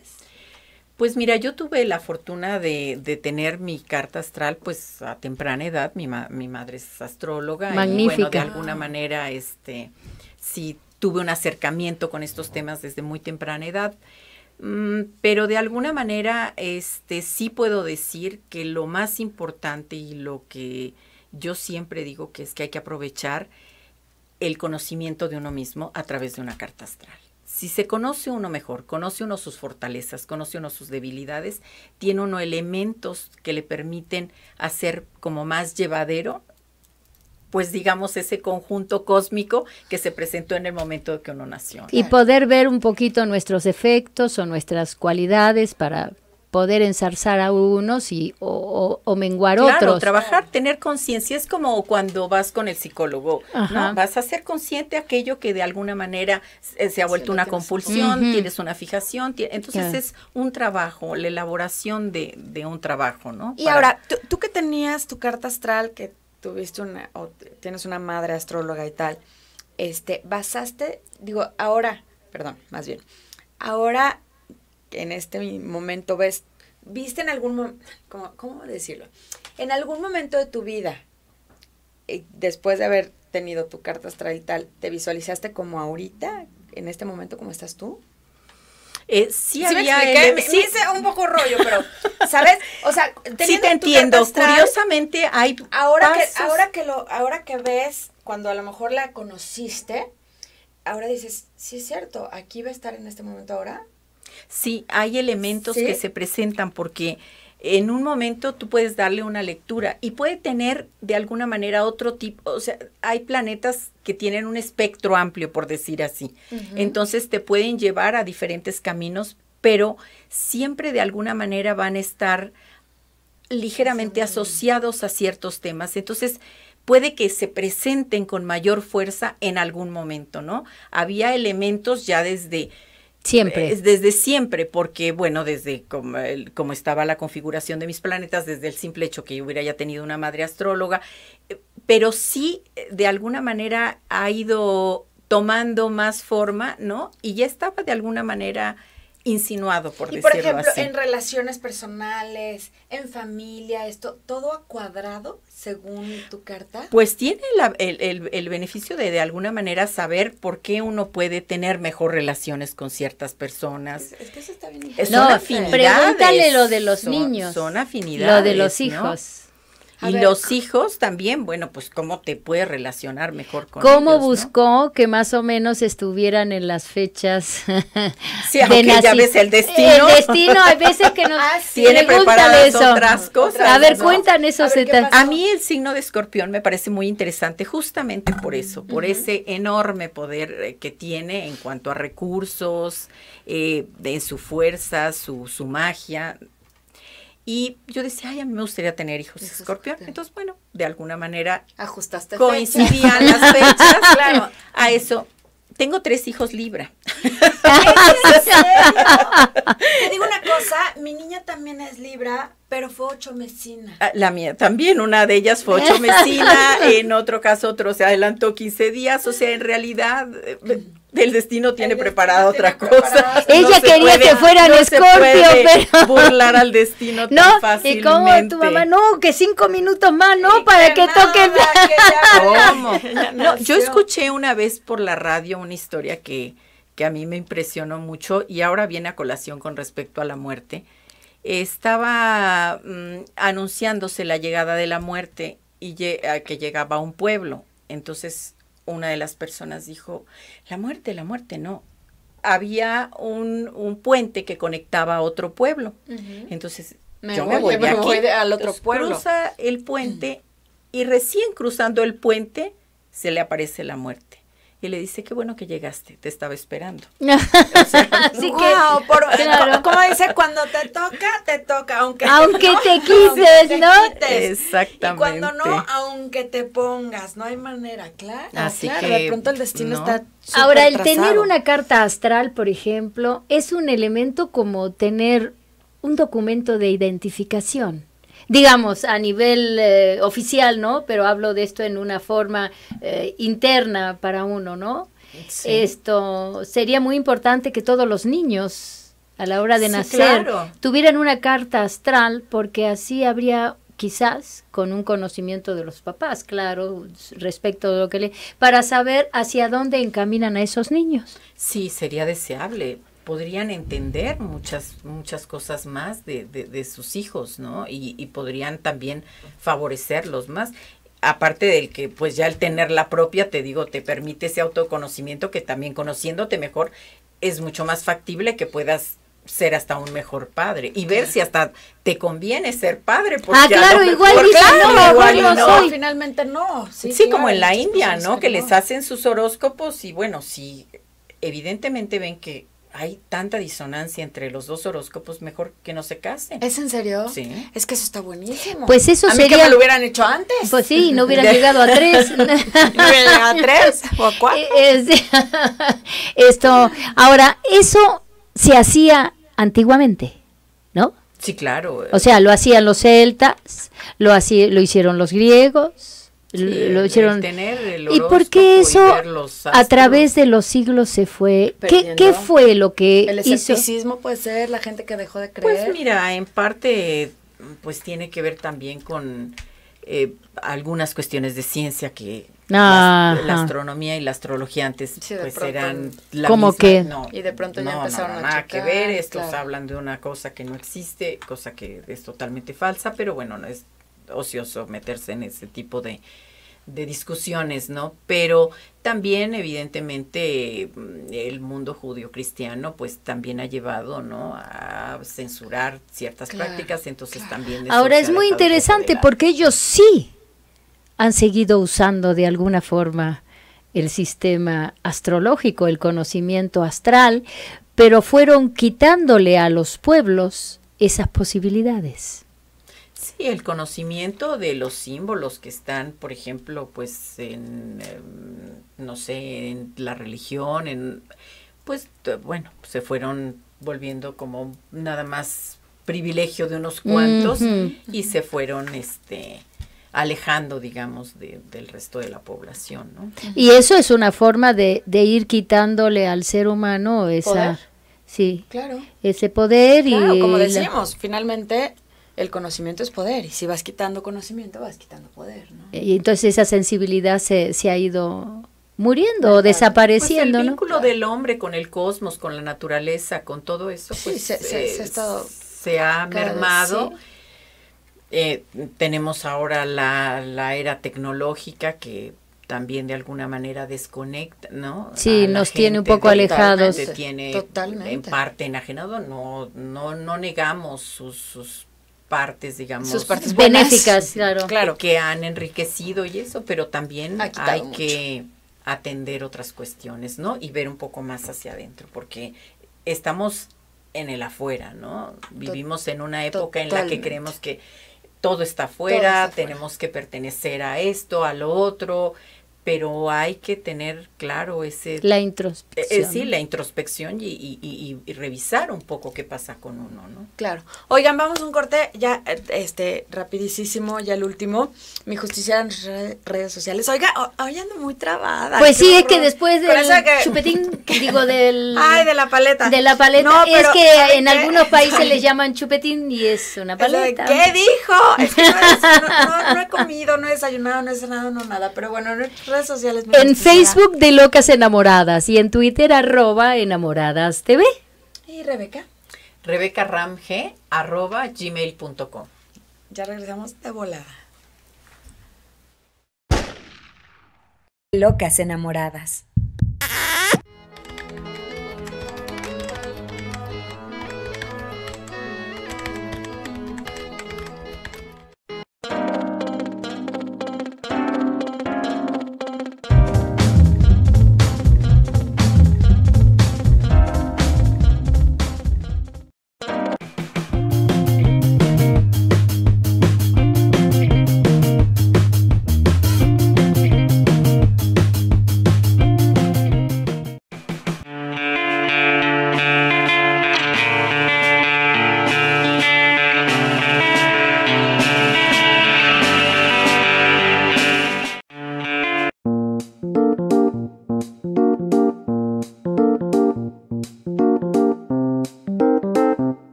Pues mira, yo tuve la fortuna de, de, tener mi carta astral pues a temprana edad, mi, mi madre es astróloga Magnífica. y bueno, de alguna manera este sí tuve un acercamiento con estos temas desde muy temprana edad. Mm, pero de alguna manera, este, sí puedo decir que lo más importante y lo que yo siempre digo que es que hay que aprovechar el conocimiento de uno mismo a través de una carta astral. Si se conoce uno mejor, conoce uno sus fortalezas, conoce uno sus debilidades, tiene uno elementos que le permiten hacer como más llevadero pues digamos ese conjunto cósmico que se presentó en el momento de que uno nació. Y poder ver un poquito nuestros efectos o nuestras cualidades para poder ensarzar a unos y o, o, menguar claro, otros. trabajar, tener conciencia es como cuando vas con el psicólogo, ¿no? Vas a ser consciente de aquello que de alguna manera se, ha vuelto una compulsión, tienes una fijación, entonces es un trabajo, la elaboración de, de un trabajo, ¿no? Y ahora, ¿tú, tú que tenías tu carta astral que tuviste una, o tienes una madre astróloga y tal, este, basaste, digo, ahora, perdón, más bien, ahora en este momento ves, viste en algún momento, ¿cómo, ¿cómo, decirlo? En algún momento de tu vida, eh, después de haber tenido tu carta astral y tal, ¿te visualizaste como ahorita, en este momento como estás tú? Eh, sí, había sí un poco rollo, pero ¿sabes? O sea, sí te entiendo. Curiosamente hay ahora que ahora que lo ahora que ves cuando a lo mejor la conociste, ahora dices, sí es cierto, aquí va a estar en este momento ahora. Sí, hay elementos que se presentan porque en un momento tú puedes darle una lectura y puede tener de alguna manera otro tipo, o sea, hay planetas que tienen un espectro amplio, por decir así. Entonces te pueden llevar a diferentes caminos, pero siempre de alguna manera van a estar ligeramente asociados a ciertos temas. Entonces, puede que se presenten con mayor fuerza en algún momento, ¿no? Había elementos ya desde Siempre. desde siempre, porque bueno, desde como, el, como, estaba la configuración de mis planetas, desde el simple hecho que yo hubiera ya tenido una madre astróloga, eh, pero sí, de alguna manera ha ido tomando más forma, ¿no? Y ya estaba de alguna manera insinuado, por y decirlo por ejemplo, así. en relaciones personales, en familia, esto, ¿todo a cuadrado según tu carta? Pues tiene el, el, beneficio de de alguna manera saber por qué uno puede tener mejor relaciones con ciertas personas. Es, que eso está bien. No, afinidades. Pregúntale lo de los niños. Son afinidades. Lo de los hijos y los hijos también, bueno, pues cómo te puedes relacionar mejor con ¿Cómo ellos, buscó que más o menos estuvieran en las fechas sí, aunque ya ves el destino. El destino, hay veces que nos ah, tiene preparadas eso. otras cosas. A ver, cuentan esos detalles. A mí el signo de escorpión me parece muy interesante justamente por eso, por ese enorme poder eh, que tiene en cuanto a recursos, eh, de su fuerza, su, su magia y yo decía, ay, a mí me gustaría tener hijos de escorpión. Entonces, bueno, de alguna manera ajustaste coincidían las fechas, claro, a eso. Tengo tres hijos Libra. Te digo una cosa, mi niña también es Libra, pero fue ocho mesina. Ah, la mía también, una de ellas fue ocho mesina, en otro caso otro se adelantó 15 días, o sea, en realidad eh, el destino tiene preparada otra cosa. Ella quería que fuera no Escorpio, pero burlar al destino tan no, fácilmente. Y como tu mamá, no, que cinco minutos más, no, para que, toque. ¿Cómo? No, yo escuché una vez por la radio una historia que, que a mí me impresionó mucho y ahora viene a colación con respecto a la muerte. Estaba mm, anunciándose la llegada de la muerte y que llegaba a un pueblo. Entonces una de las personas dijo, la muerte, la muerte, no. Había un, un puente que conectaba a otro pueblo. Entonces, yo me voy, aquí, al otro pueblo. Cruza el puente y recién cruzando el puente se le aparece la muerte y le dice, qué bueno que llegaste, te estaba esperando. Así que, claro. como dice, cuando te toca, te toca, aunque, aunque te quites, ¿no? Exactamente. Y cuando no, aunque te pongas, no hay manera, claro. Así claro, que, de pronto el destino está Ahora, el tener una carta astral, por ejemplo, es un elemento como tener un documento de identificación digamos, a nivel eh, oficial, ¿no? Pero hablo de esto en una forma eh, interna para uno, ¿no? Esto sería muy importante que todos los niños a la hora de nacer tuvieran una carta astral porque así habría quizás con un conocimiento de los papás, claro, respecto de lo que le para saber hacia dónde encaminan a esos niños. Sí, sería deseable podrían entender muchas, muchas cosas más de, de, sus hijos, ¿no? Y, y, podrían también favorecerlos más. Aparte del que, pues ya el tener la propia, te digo, te permite ese autoconocimiento que también conociéndote mejor es mucho más factible que puedas ser hasta un mejor padre y ver si hasta te conviene ser padre. Porque ah, claro, igual no, igual no, soy. finalmente no. Sí, sí como en la India, ¿no? Que, les hacen sus horóscopos y bueno, si evidentemente ven que hay tanta disonancia entre los dos horóscopos, mejor que no se casen. ¿Es en serio? Sí. Es que eso está buenísimo. Pues eso a sería... Mí que me lo hubieran hecho antes. Pues sí, no hubieran llegado a tres. no hubieran llegado a tres o a cuatro. Esto, ahora, eso se hacía antiguamente, ¿no? Sí, claro. O sea, lo hacían los celtas, lo, hacía, lo hicieron los griegos, lo hicieron. ¿Y por qué eso a través de los siglos se fue? ¿Qué, ¿Qué, fue lo que El escepticismo puede ser la gente que dejó de pues creer. Pues mira, en parte pues tiene que ver también con eh, algunas cuestiones de ciencia que la, astronomía y la astrología antes pues eran la ¿Cómo que? y de pronto ya empezaron a nada que ver, estos hablan de una cosa que no existe, cosa que es totalmente falsa, pero bueno, no es ocioso meterse en ese tipo de, de discusiones, ¿no? Pero también, evidentemente, el mundo judío-cristiano, pues también ha llevado, ¿no? A censurar ciertas prácticas, entonces también... Ahora es muy interesante porque ellos sí han seguido usando de alguna forma el sistema astrológico, el conocimiento astral, pero fueron quitándole a los pueblos esas posibilidades. Sí, el conocimiento de los símbolos que están, por ejemplo, pues en, em, no sé, en la religión, en, pues bueno, se fueron volviendo como nada más privilegio de unos cuantos y se fueron, este, alejando, digamos, del resto de la población. ¿no? Y eso es una forma de, de ir quitándole al ser humano esa... Sí, claro. ese poder y... como decíamos, finalmente el conocimiento es poder y si vas quitando conocimiento vas quitando poder, ¿no? Y entonces esa sensibilidad se, se ha ido muriendo o desapareciendo, pues el vínculo del hombre con el cosmos, con la naturaleza, con todo eso, pues se, se, ha mermado. Eh, tenemos ahora la, la, era tecnológica que también de alguna manera desconecta, ¿no? Sí, nos tiene un poco alejados. Tiene Totalmente. en parte enajenado, no, no, no negamos sus, sus partes, digamos, sus partes benéficas, claro. claro, que han enriquecido y eso, pero también hay que atender otras cuestiones, ¿no? Y ver un poco más hacia adentro, porque estamos en el afuera, ¿no? Vivimos en una época en la que creemos que todo está afuera, tenemos que pertenecer a esto, a lo otro, pero hay que tener claro ese... La introspección. Eh, sí, la introspección y, y, y, revisar un poco qué pasa con uno, ¿no? Claro. Oigan, vamos un corte ya, este, rapidísimo, ya el último. Mi justicia en redes sociales. Oiga, hoy ando muy trabada. Pues sí, es que después del chupetín, digo, del... Ay, de la paleta. De la paleta. es que en algunos países le llaman chupetín y es una paleta. ¿Qué dijo? Es que no, no, he comido, no he desayunado, no he cenado, no nada, pero bueno, no sociales. En Facebook de Locas Enamoradas y en Twitter arroba enamoradas TV. ¿Y Rebeca? Rebeca Ramge arroba gmail.com. Ya regresamos de volada. Locas Enamoradas.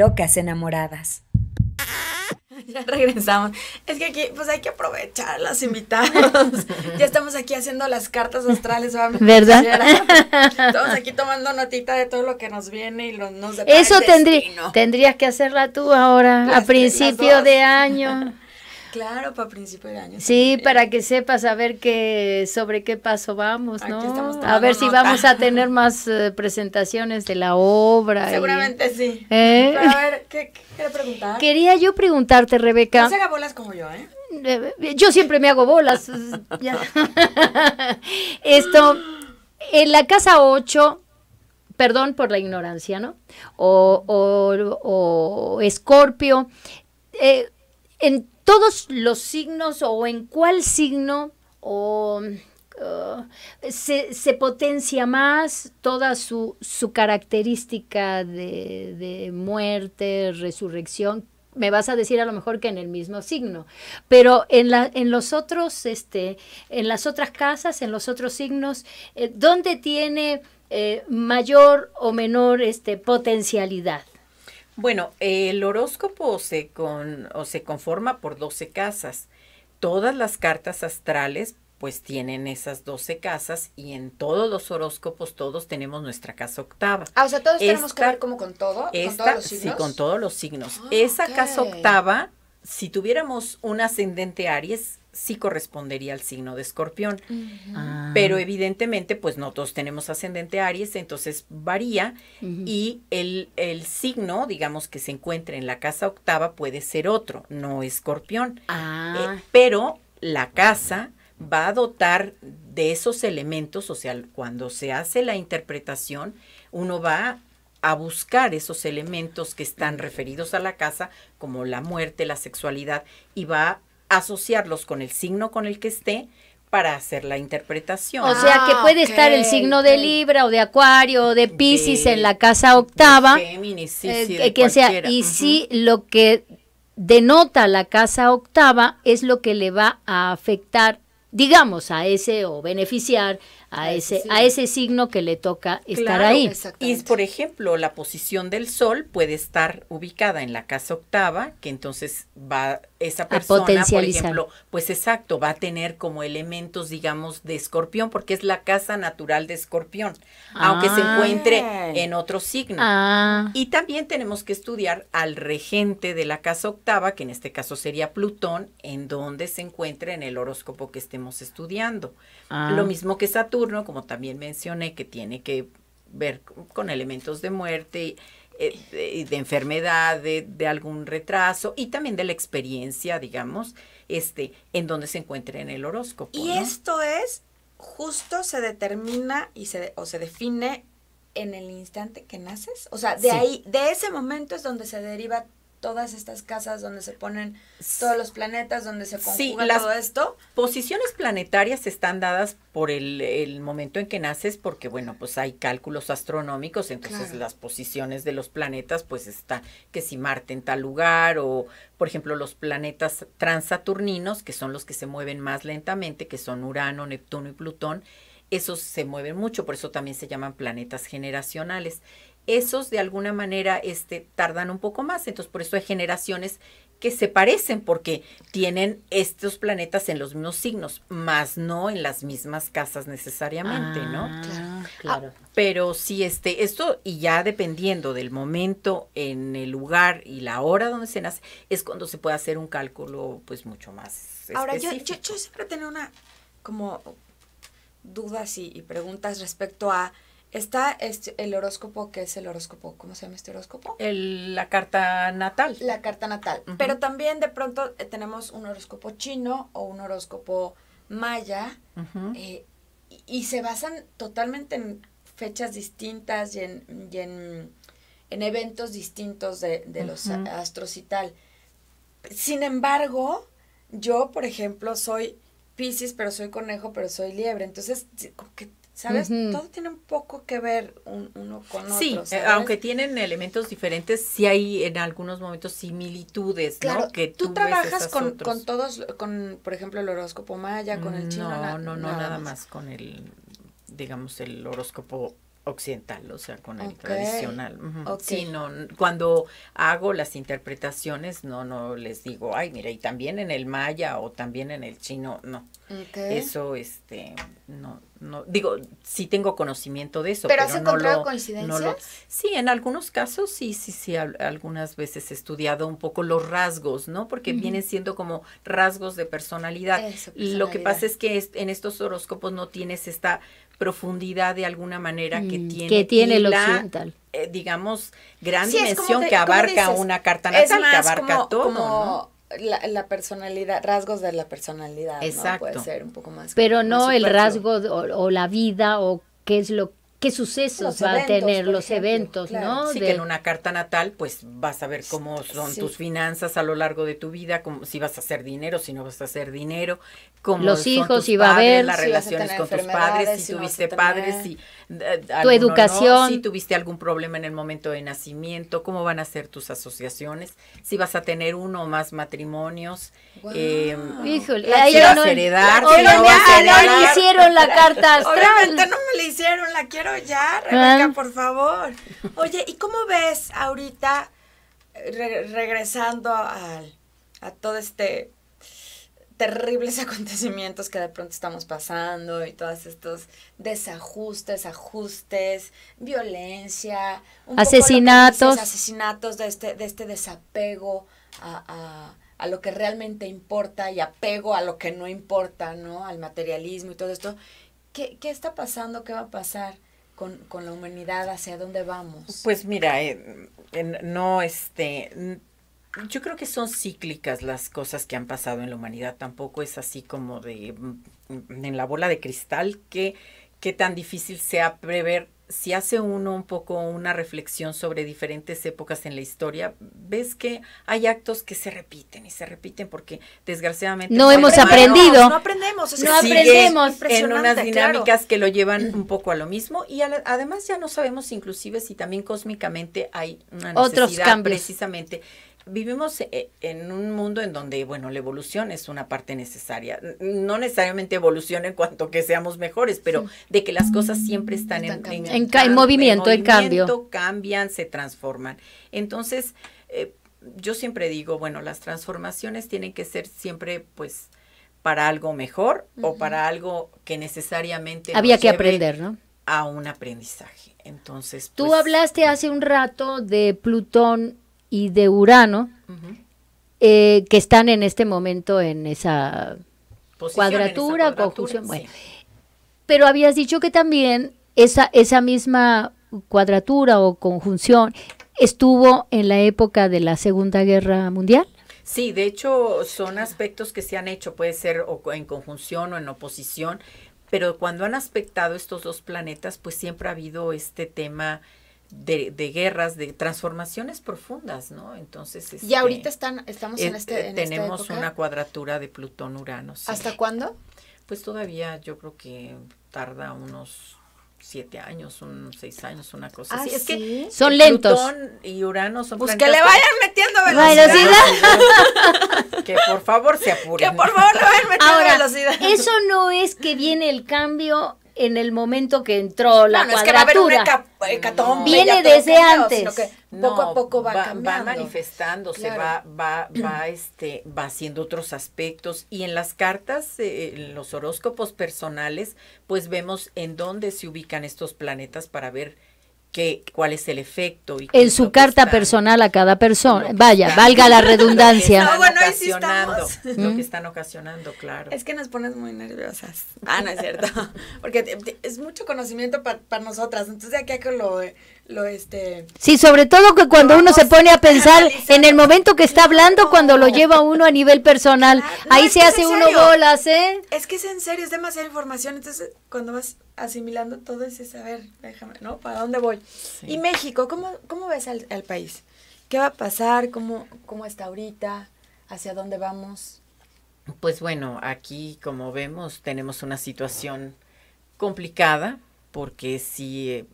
Locas enamoradas. Ya regresamos. Es que aquí, pues hay que aprovechar las invitadas. ya estamos aquí haciendo las cartas astrales. ¿Verdad? Estamos aquí tomando notita de todo lo que nos viene y lo, nos Eso tendría, tendrías que hacerla tú ahora, a principio de año. Claro, para principio de año. Sí, para que sepas a ver qué, sobre qué paso vamos, ¿no? A ver si vamos a tener más eh, presentaciones de la obra. Seguramente sí. ¿Eh? a ver, ¿qué, qué preguntar? Quería yo preguntarte, Rebeca. No se haga bolas como yo, ¿eh? ¿eh? Yo siempre me hago bolas. Esto, en la casa 8, perdón por la ignorancia, ¿no? O, o, o Escorpio, eh, en todos los signos o en cuál signo o uh, se, potencia más toda su, su característica de, muerte, resurrección. Me vas a decir a lo mejor que en el mismo signo, pero en, la, en los otros, este, en las otras casas, en los otros signos, eh, ¿dónde tiene eh, mayor o menor este, potencialidad? Bueno, el horóscopo se, con, o se conforma por 12 casas. Todas las cartas astrales pues tienen esas 12 casas y en todos los horóscopos todos tenemos nuestra casa octava. Ah, o sea, todos tenemos que ver como con todo, con todos los signos. Sí, con todos los signos. Ah, Esa casa octava, si tuviéramos un ascendente Aries, sí correspondería al signo de escorpión. Ah. Pero evidentemente, pues no todos tenemos ascendente Aries, entonces varía y el, el, signo, digamos, que se encuentra en la casa octava puede ser otro, no escorpión. Ah. Eh, pero la casa va a dotar de esos elementos, o sea, cuando se hace la interpretación, uno va a buscar esos elementos que están referidos a la casa, como la muerte, la sexualidad, y va a asociarlos con el signo con el que esté para hacer la interpretación. O sea que puede estar el signo de Libra o de Acuario o de Pisces en la casa octava. Géminis, sí, eh, sí, eh, que sea, y sí lo que denota la casa octava es lo que le va a afectar digamos, a ese o beneficiar a, ese, a ese signo que le toca estar ahí. Y por ejemplo, la posición del sol puede estar ubicada en la casa octava, que entonces va esa persona, por ejemplo, pues exacto, va a tener como elementos, digamos, de escorpión, porque es la casa natural de escorpión, aunque se ah. encuentre en otro signo. Ah. Y también tenemos que estudiar al regente de la casa octava, que en este caso sería Plutón, en donde se encuentra en el horóscopo que estemos estudiando. Ah. Lo mismo que Saturno, como también mencioné, que tiene que ver con elementos de muerte eh, de, enfermedad, de, algún retraso y también de la experiencia, digamos, este, en donde se encuentre en el horóscopo. Y esto es, justo se determina y se, o se define en el instante que naces. O sea, de ahí, de ese momento es donde se deriva todas estas casas donde se ponen todos los planetas, donde se conjuga todo esto. Posiciones planetarias están dadas por el, momento en que naces, porque bueno, pues hay cálculos astronómicos, entonces las posiciones de los planetas, pues está que si Marte en tal lugar, o por ejemplo los planetas transaturninos, que son los que se mueven más lentamente, que son Urano, Neptuno y Plutón, esos se mueven mucho, por eso también se llaman planetas generacionales esos de alguna manera este, tardan un poco más. Entonces, por eso hay generaciones que se parecen porque tienen estos planetas en los mismos signos, más no en las mismas casas necesariamente, ¿no? Ah, claro. Ah, pero sí, este, esto, y ya dependiendo del momento, en el lugar y la hora donde se nace, es cuando se puede hacer un cálculo, pues, mucho más. Ahora, yo, yo, siempre tengo una como dudas y preguntas respecto a Está este, el horóscopo, que es el horóscopo, ¿cómo se llama este horóscopo? El, la carta natal. La carta natal. Pero también de pronto eh, tenemos un horóscopo chino o un horóscopo maya eh, y, se basan totalmente en fechas distintas y en, y en, eventos distintos de, de los astros y tal. Sin embargo, yo, por ejemplo, soy Pisces, pero soy conejo, pero soy liebre. Entonces, como que ¿Sabes? Todo tiene un poco que ver uno con otro. Sí, eh, aunque tienen elementos diferentes, sí hay en algunos momentos similitudes, claro, ¿no? Que tú, trabajas con, con, todos, con, por ejemplo, el horóscopo maya, con el chino. No, no, no, nada, más. con el, digamos, el horóscopo occidental, o sea, con el tradicional. Sí, no, cuando hago las interpretaciones, no, no les digo, ay, mira, y también en el maya o también en el chino, no. Eso, este, no, no, digo, sí tengo conocimiento de eso. Pero, has encontrado coincidencias. sí, en algunos casos sí, sí, sí, algunas veces he estudiado un poco los rasgos, ¿no? Porque vienen siendo como rasgos de personalidad. Lo que pasa es que en estos horóscopos no tienes esta profundidad de alguna manera que mm, tiene, que tiene el occidental. Eh, digamos, gran dimensión que abarca una carta natal, que abarca todo, ¿no? La, personalidad, rasgos de la personalidad, Exacto. Puede ser un poco más. Pero no el rasgo o, la vida o qué es lo qué sucesos va a tener los eventos, ¿no? Sí, que en una carta natal, pues vas a ver cómo son tus finanzas a lo largo de tu vida, como si vas a hacer dinero, si no vas a hacer dinero, cómo los hijos, si va a haber las relaciones con tus padres, si, tuviste padres, si eh, tu educación, si tuviste algún problema en el momento de nacimiento, cómo van a ser tus asociaciones, si vas a tener uno o más matrimonios, eh, Híjole, la no, heredar, no, le hicieron la carta astral. Obviamente no la hicieron, la quiero ya, Rebeca, ah. por favor. Oye, ¿y cómo ves ahorita regresando al, a todo este terribles acontecimientos que de pronto estamos pasando y todos estos desajustes, ajustes, violencia, asesinatos, asesinatos de este, de este desapego a, a, lo que realmente importa y apego a lo que no importa, ¿no? Al materialismo y todo esto. ¿Qué, qué está pasando? ¿Qué va a pasar? Con, con, la humanidad, hacia dónde vamos? Pues mira, eh, no, este, yo creo que son cíclicas las cosas que han pasado en la humanidad. Tampoco es así como de mm, en la bola de cristal que, que tan difícil sea prever si hace uno un poco una reflexión sobre diferentes épocas en la historia, ves que hay actos que se repiten y se repiten porque desgraciadamente no, hemos aprendido. No aprendemos, no aprendemos en unas dinámicas que lo llevan un poco a lo mismo y además ya no sabemos inclusive si también cósmicamente hay una necesidad Otros cambios. precisamente vivimos eh, en un mundo en donde, bueno, la evolución es una parte necesaria. No necesariamente evolución en cuanto que seamos mejores, pero de que las cosas siempre están, en, en, movimiento, en, cambio. Cambian, se transforman. Entonces, eh, yo siempre digo, bueno, las transformaciones tienen que ser siempre, pues, para algo mejor o para algo que necesariamente había que aprender, ¿no? A un aprendizaje. Entonces, tú pues hablaste hace un rato de Plutón y de Urano, eh, que están en este momento en esa cuadratura, conjunción. Bueno, pero habías dicho que también esa, esa misma cuadratura o conjunción estuvo en la época de la Segunda Guerra Mundial. Sí, de hecho son aspectos que se han hecho, puede ser o en conjunción o en oposición, pero cuando han aspectado estos dos planetas, pues siempre ha habido este tema de, de, guerras, de transformaciones profundas, ¿no? Entonces, y ahorita este, están, estamos en este. En tenemos una cuadratura de Plutón-Urano. ¿Hasta cuándo? Pues todavía yo creo que tarda unos siete años, unos seis años, una cosa así. Ah, es que son lentos. Plutón y Urano son Pues que le vayan metiendo velocidad. que por favor se apuren. Que por favor le vayan metiendo Ahora, velocidad. Eso no es que viene el cambio en el momento que entró la no, no cuadratura. Es que va Viene desde antes. poco a poco va, va cambiando. Va manifestándose, va, va, va, este, va haciendo otros aspectos. Y en las cartas, eh, en los horóscopos personales, pues vemos en dónde se ubican estos planetas para ver qué, cuál es el efecto. Y en su carta personal a cada persona. Vaya, valga la redundancia. No, bueno, ahí sí estamos. Lo que están ocasionando, claro. Es que nos pones muy nerviosas. Ah, no es cierto. Porque es mucho conocimiento para nosotras. Entonces, de aquí a que lo, lo este. Sí, sobre todo que cuando uno se pone a pensar en el momento que está hablando, cuando lo lleva uno a nivel personal, ahí se hace uno bolas, ¿eh? Es que es en serio, es demasiada información. Entonces, cuando vas asimilando todo ese saber, déjame, ¿no? ¿Para dónde voy? Y México, ¿cómo, cómo ves al, al, país? ¿Qué va a pasar? ¿Cómo, ¿Cómo está ahorita? ¿Hacia dónde vamos? Pues bueno, aquí como vemos tenemos una situación complicada porque si eh,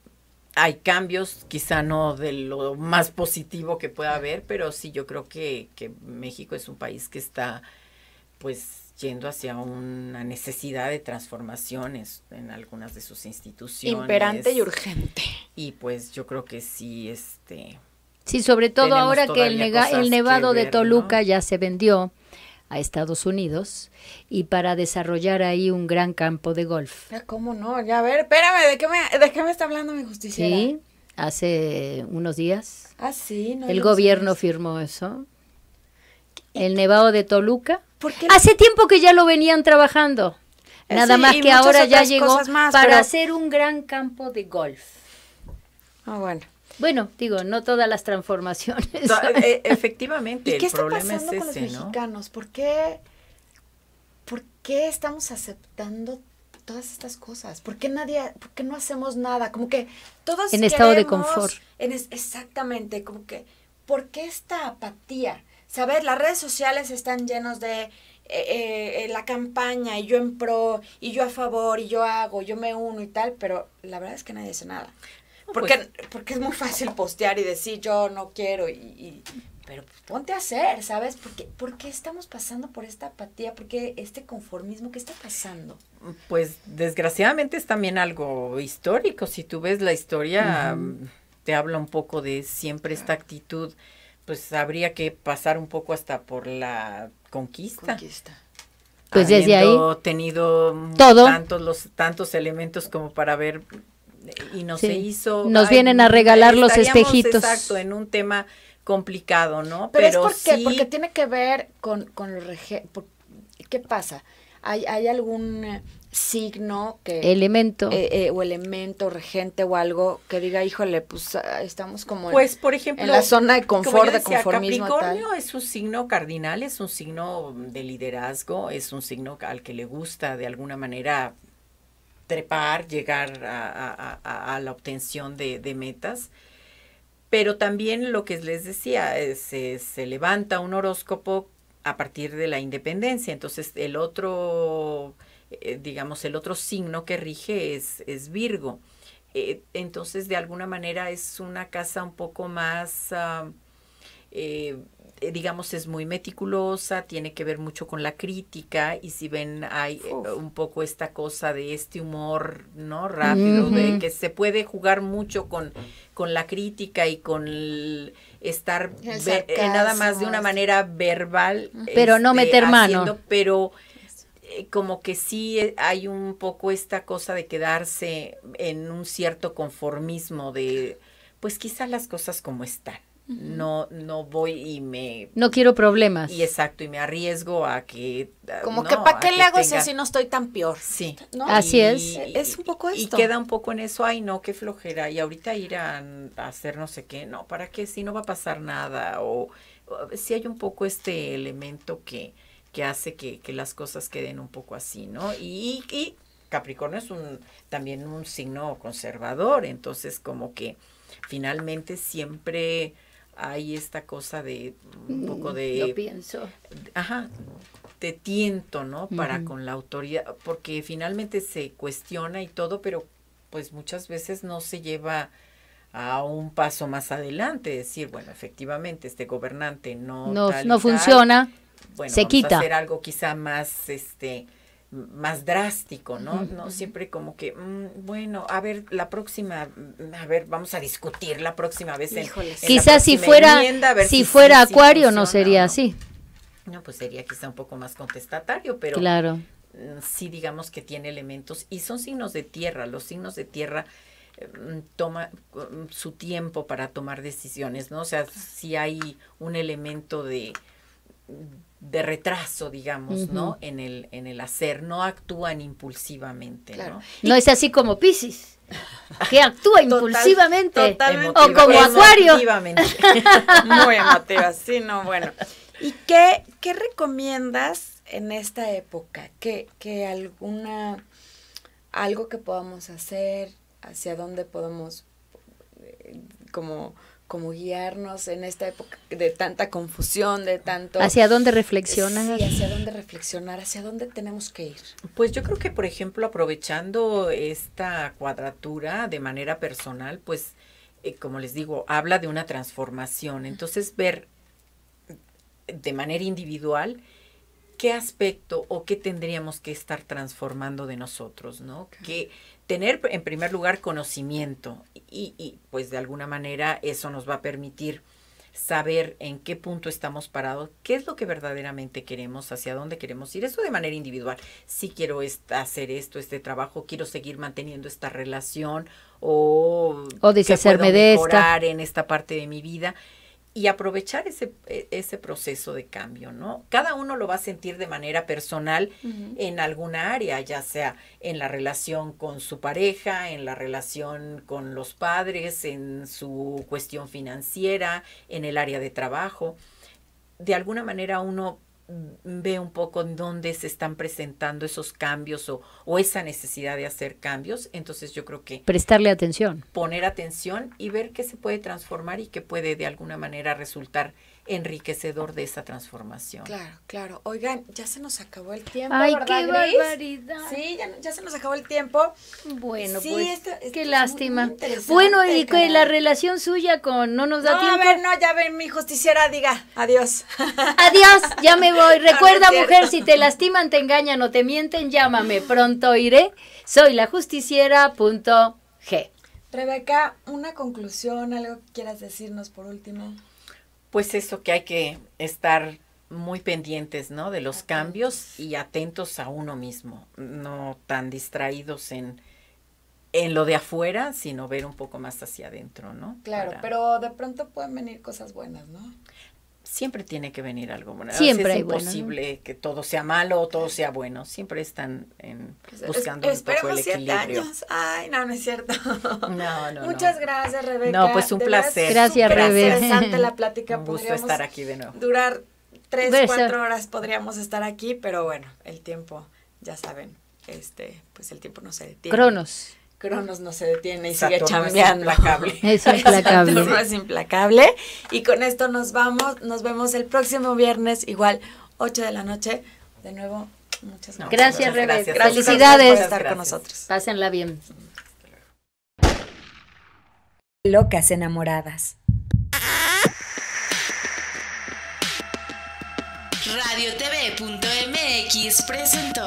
hay cambios, quizá no de lo más positivo que pueda haber, pero sí yo creo que, que México es un país que está pues yendo hacia una necesidad de transformaciones en algunas de sus instituciones. Imperante y urgente. Y pues yo creo que sí, este... Sí, sobre todo ahora que el, el nevado de Toluca ya se vendió a Estados Unidos y para desarrollar ahí un gran campo de golf. ¿Cómo no? Ya a ver, espérame, ¿de qué me, de qué me está hablando mi justicia? Sí, hace unos días. Ah, sí. No el gobierno firmó eso. El nevado de Toluca Hace tiempo que ya lo venían trabajando. Nada más que ahora ya llegó para hacer un gran campo de golf. Ah, bueno. Bueno, digo, no todas las transformaciones. E, efectivamente, ¿Y qué el problema está pasando es con ese, los mexicanos? ¿Por qué, ¿Por qué estamos aceptando todas estas cosas? ¿Por qué nadie, por qué no hacemos nada? Como que todos en estado de confort. En exactamente, como que ¿por qué esta apatía? ¿Sabes? Las redes sociales están llenos de eh, eh, eh, la campaña y yo en pro y yo a favor y yo hago, yo me uno y tal, pero la verdad es que nadie hace nada. Porque, pues porque es muy fácil postear y decir yo no quiero y, pero ponte a hacer, ¿sabes? Porque, ¿Por qué estamos pasando por esta apatía? ¿Por qué este conformismo? ¿Qué está pasando? Pues desgraciadamente es también algo histórico. Si tú ves la historia, te habla un poco de siempre esta actitud pues habría que pasar un poco hasta por la conquista. Conquista. Pues desde ahí tenido tantos los tantos elementos como para ver y no se hizo. Nos vienen a regalar los espejitos. Exacto, en un tema complicado, ¿no? Pero, es porque, porque tiene que ver con, con los ¿Qué pasa? ¿Hay, hay algún signo que elemento eh, eh, o elemento regente o algo que diga híjole pues ah, estamos como pues por ejemplo en la zona de confort de conformismo Capricornio es un signo cardinal es un signo de liderazgo es un signo al que le gusta de alguna manera trepar llegar a, la obtención de, metas pero también lo que les decía eh, se, se levanta un horóscopo a partir de la independencia entonces el otro eh, digamos, el otro signo que rige es, es Virgo. Eh, entonces, de alguna manera es una casa un poco más, ah, digamos, es muy meticulosa, tiene que ver mucho con la crítica y si ven, hay un poco esta cosa de este humor, ¿no? Rápido, de que se puede jugar mucho con, con la crítica y con estar nada más de una manera verbal. Pero no meter este, mano. Pero eh, como que sí eh, hay un poco esta cosa de quedarse en un cierto conformismo de, pues quizás las cosas como están. No, no voy y me... No quiero problemas. Y exacto, y me arriesgo a que... Ah, como que para qué le hago si así no estoy tan peor. Sí. Así es. es un poco esto. Y queda un poco en eso, ay no, qué flojera. Y ahorita ir a, hacer no sé qué, no, ¿para qué? Si no va a pasar nada. O, o si hay un poco este elemento que que hace que, las cosas queden un poco así, ¿no? Y, y, Capricornio es un también un signo conservador, entonces como que finalmente siempre hay esta cosa de un poco de... Lo pienso. Ajá, te tiento, ¿no? Para con la autoridad, porque finalmente se cuestiona y todo, pero pues muchas veces no se lleva a un paso más adelante, decir, bueno, efectivamente este gobernante no... No, no funciona bueno, se vamos quita. A hacer algo quizá más, este, más drástico, ¿no? No siempre como que, mm, bueno, a ver, la próxima, mm, a ver, vamos a discutir la próxima vez. En, Quizás si fuera, si, fuera Acuario no sería así. No, pues sería quizá un poco más contestatario, pero claro. Mm, sí digamos que tiene elementos y son signos de tierra. Los signos de tierra toma su tiempo para tomar decisiones, ¿no? O sea, si hay un elemento de de retraso, digamos, ¿no? En el, en el hacer, no actúan impulsivamente, ¿no? No es así como Pisces, que actúa impulsivamente, o como Acuario. Muy emotiva, sí, no, bueno. ¿Y qué, qué recomiendas en esta época? ¿Qué, que alguna, algo que podamos hacer, hacia dónde podemos, eh, como como guiarnos en esta época de tanta confusión, de tanto... ¿Hacia dónde reflexionar? Sí, hacia dónde reflexionar, hacia dónde tenemos que ir. Pues yo creo que, por ejemplo, aprovechando esta cuadratura de manera personal, pues, eh, como les digo, habla de una transformación. Entonces, ver de manera individual qué aspecto o qué tendríamos que estar transformando de nosotros, ¿no? Que tener en primer lugar conocimiento. Y, y, pues de alguna manera eso nos va a permitir saber en qué punto estamos parados, qué es lo que verdaderamente queremos, hacia dónde queremos ir, eso de manera individual. Si quiero hacer esto, este trabajo, quiero seguir manteniendo esta relación o, o deshacerme de esta. en esta parte de mi vida y aprovechar ese, e, ese proceso de cambio, ¿no? Cada uno lo va a sentir de manera personal en alguna área, ya sea en la relación con su pareja, en la relación con los padres, en su cuestión financiera, en el área de trabajo. De alguna manera uno ve un poco en dónde se están presentando esos cambios o, o, esa necesidad de hacer cambios. Entonces yo creo que... Prestarle atención. Poner atención y ver qué se puede transformar y qué puede de alguna manera resultar enriquecedor de esa transformación. Claro, claro. Oigan, ya se nos acabó el tiempo. Ay, qué barbaridad. Sí, ya, se nos acabó el tiempo. Bueno, pues qué lástima. Bueno, y que la relación suya con no nos da tiempo. A ver, no, ya ven, mi justiciera, diga adiós. Adiós, ya me voy. Recuerda, mujer, si te lastiman, te engañan o te mienten, llámame. Pronto iré. Soy la justiciera.g. Rebeca, una conclusión, algo que quieras decirnos por último pues eso que hay que estar muy pendientes, ¿no? De los cambios y atentos a uno mismo, no tan distraídos en, en lo de afuera, sino ver un poco más hacia adentro, ¿no? Claro, pero de pronto pueden venir cosas buenas, ¿no? Siempre tiene que venir algo bueno. Siempre es imposible que todo sea malo o todo sea bueno. Siempre están en, pues, buscando un poco el equilibrio. Años. Ay, no, no es cierto. No, no, Muchas gracias, Rebeca. No, pues un placer. Gracias, Rebeca. interesante la plática. Un gusto estar aquí de nuevo. Durar tres, cuatro horas podríamos estar aquí, pero bueno, el tiempo, ya saben, este, pues el tiempo no se detiene. Cronos. Cronos no se detiene y sigue chambeando. Es implacable. es implacable. es implacable. Y con esto nos vamos, nos vemos el próximo viernes, igual 8 de la noche. De nuevo, muchas gracias. Gracias, Rebeca. Gracias, Felicidades. por estar con nosotros. Pásenla bien. Locas enamoradas. Radiotv.mx presentó.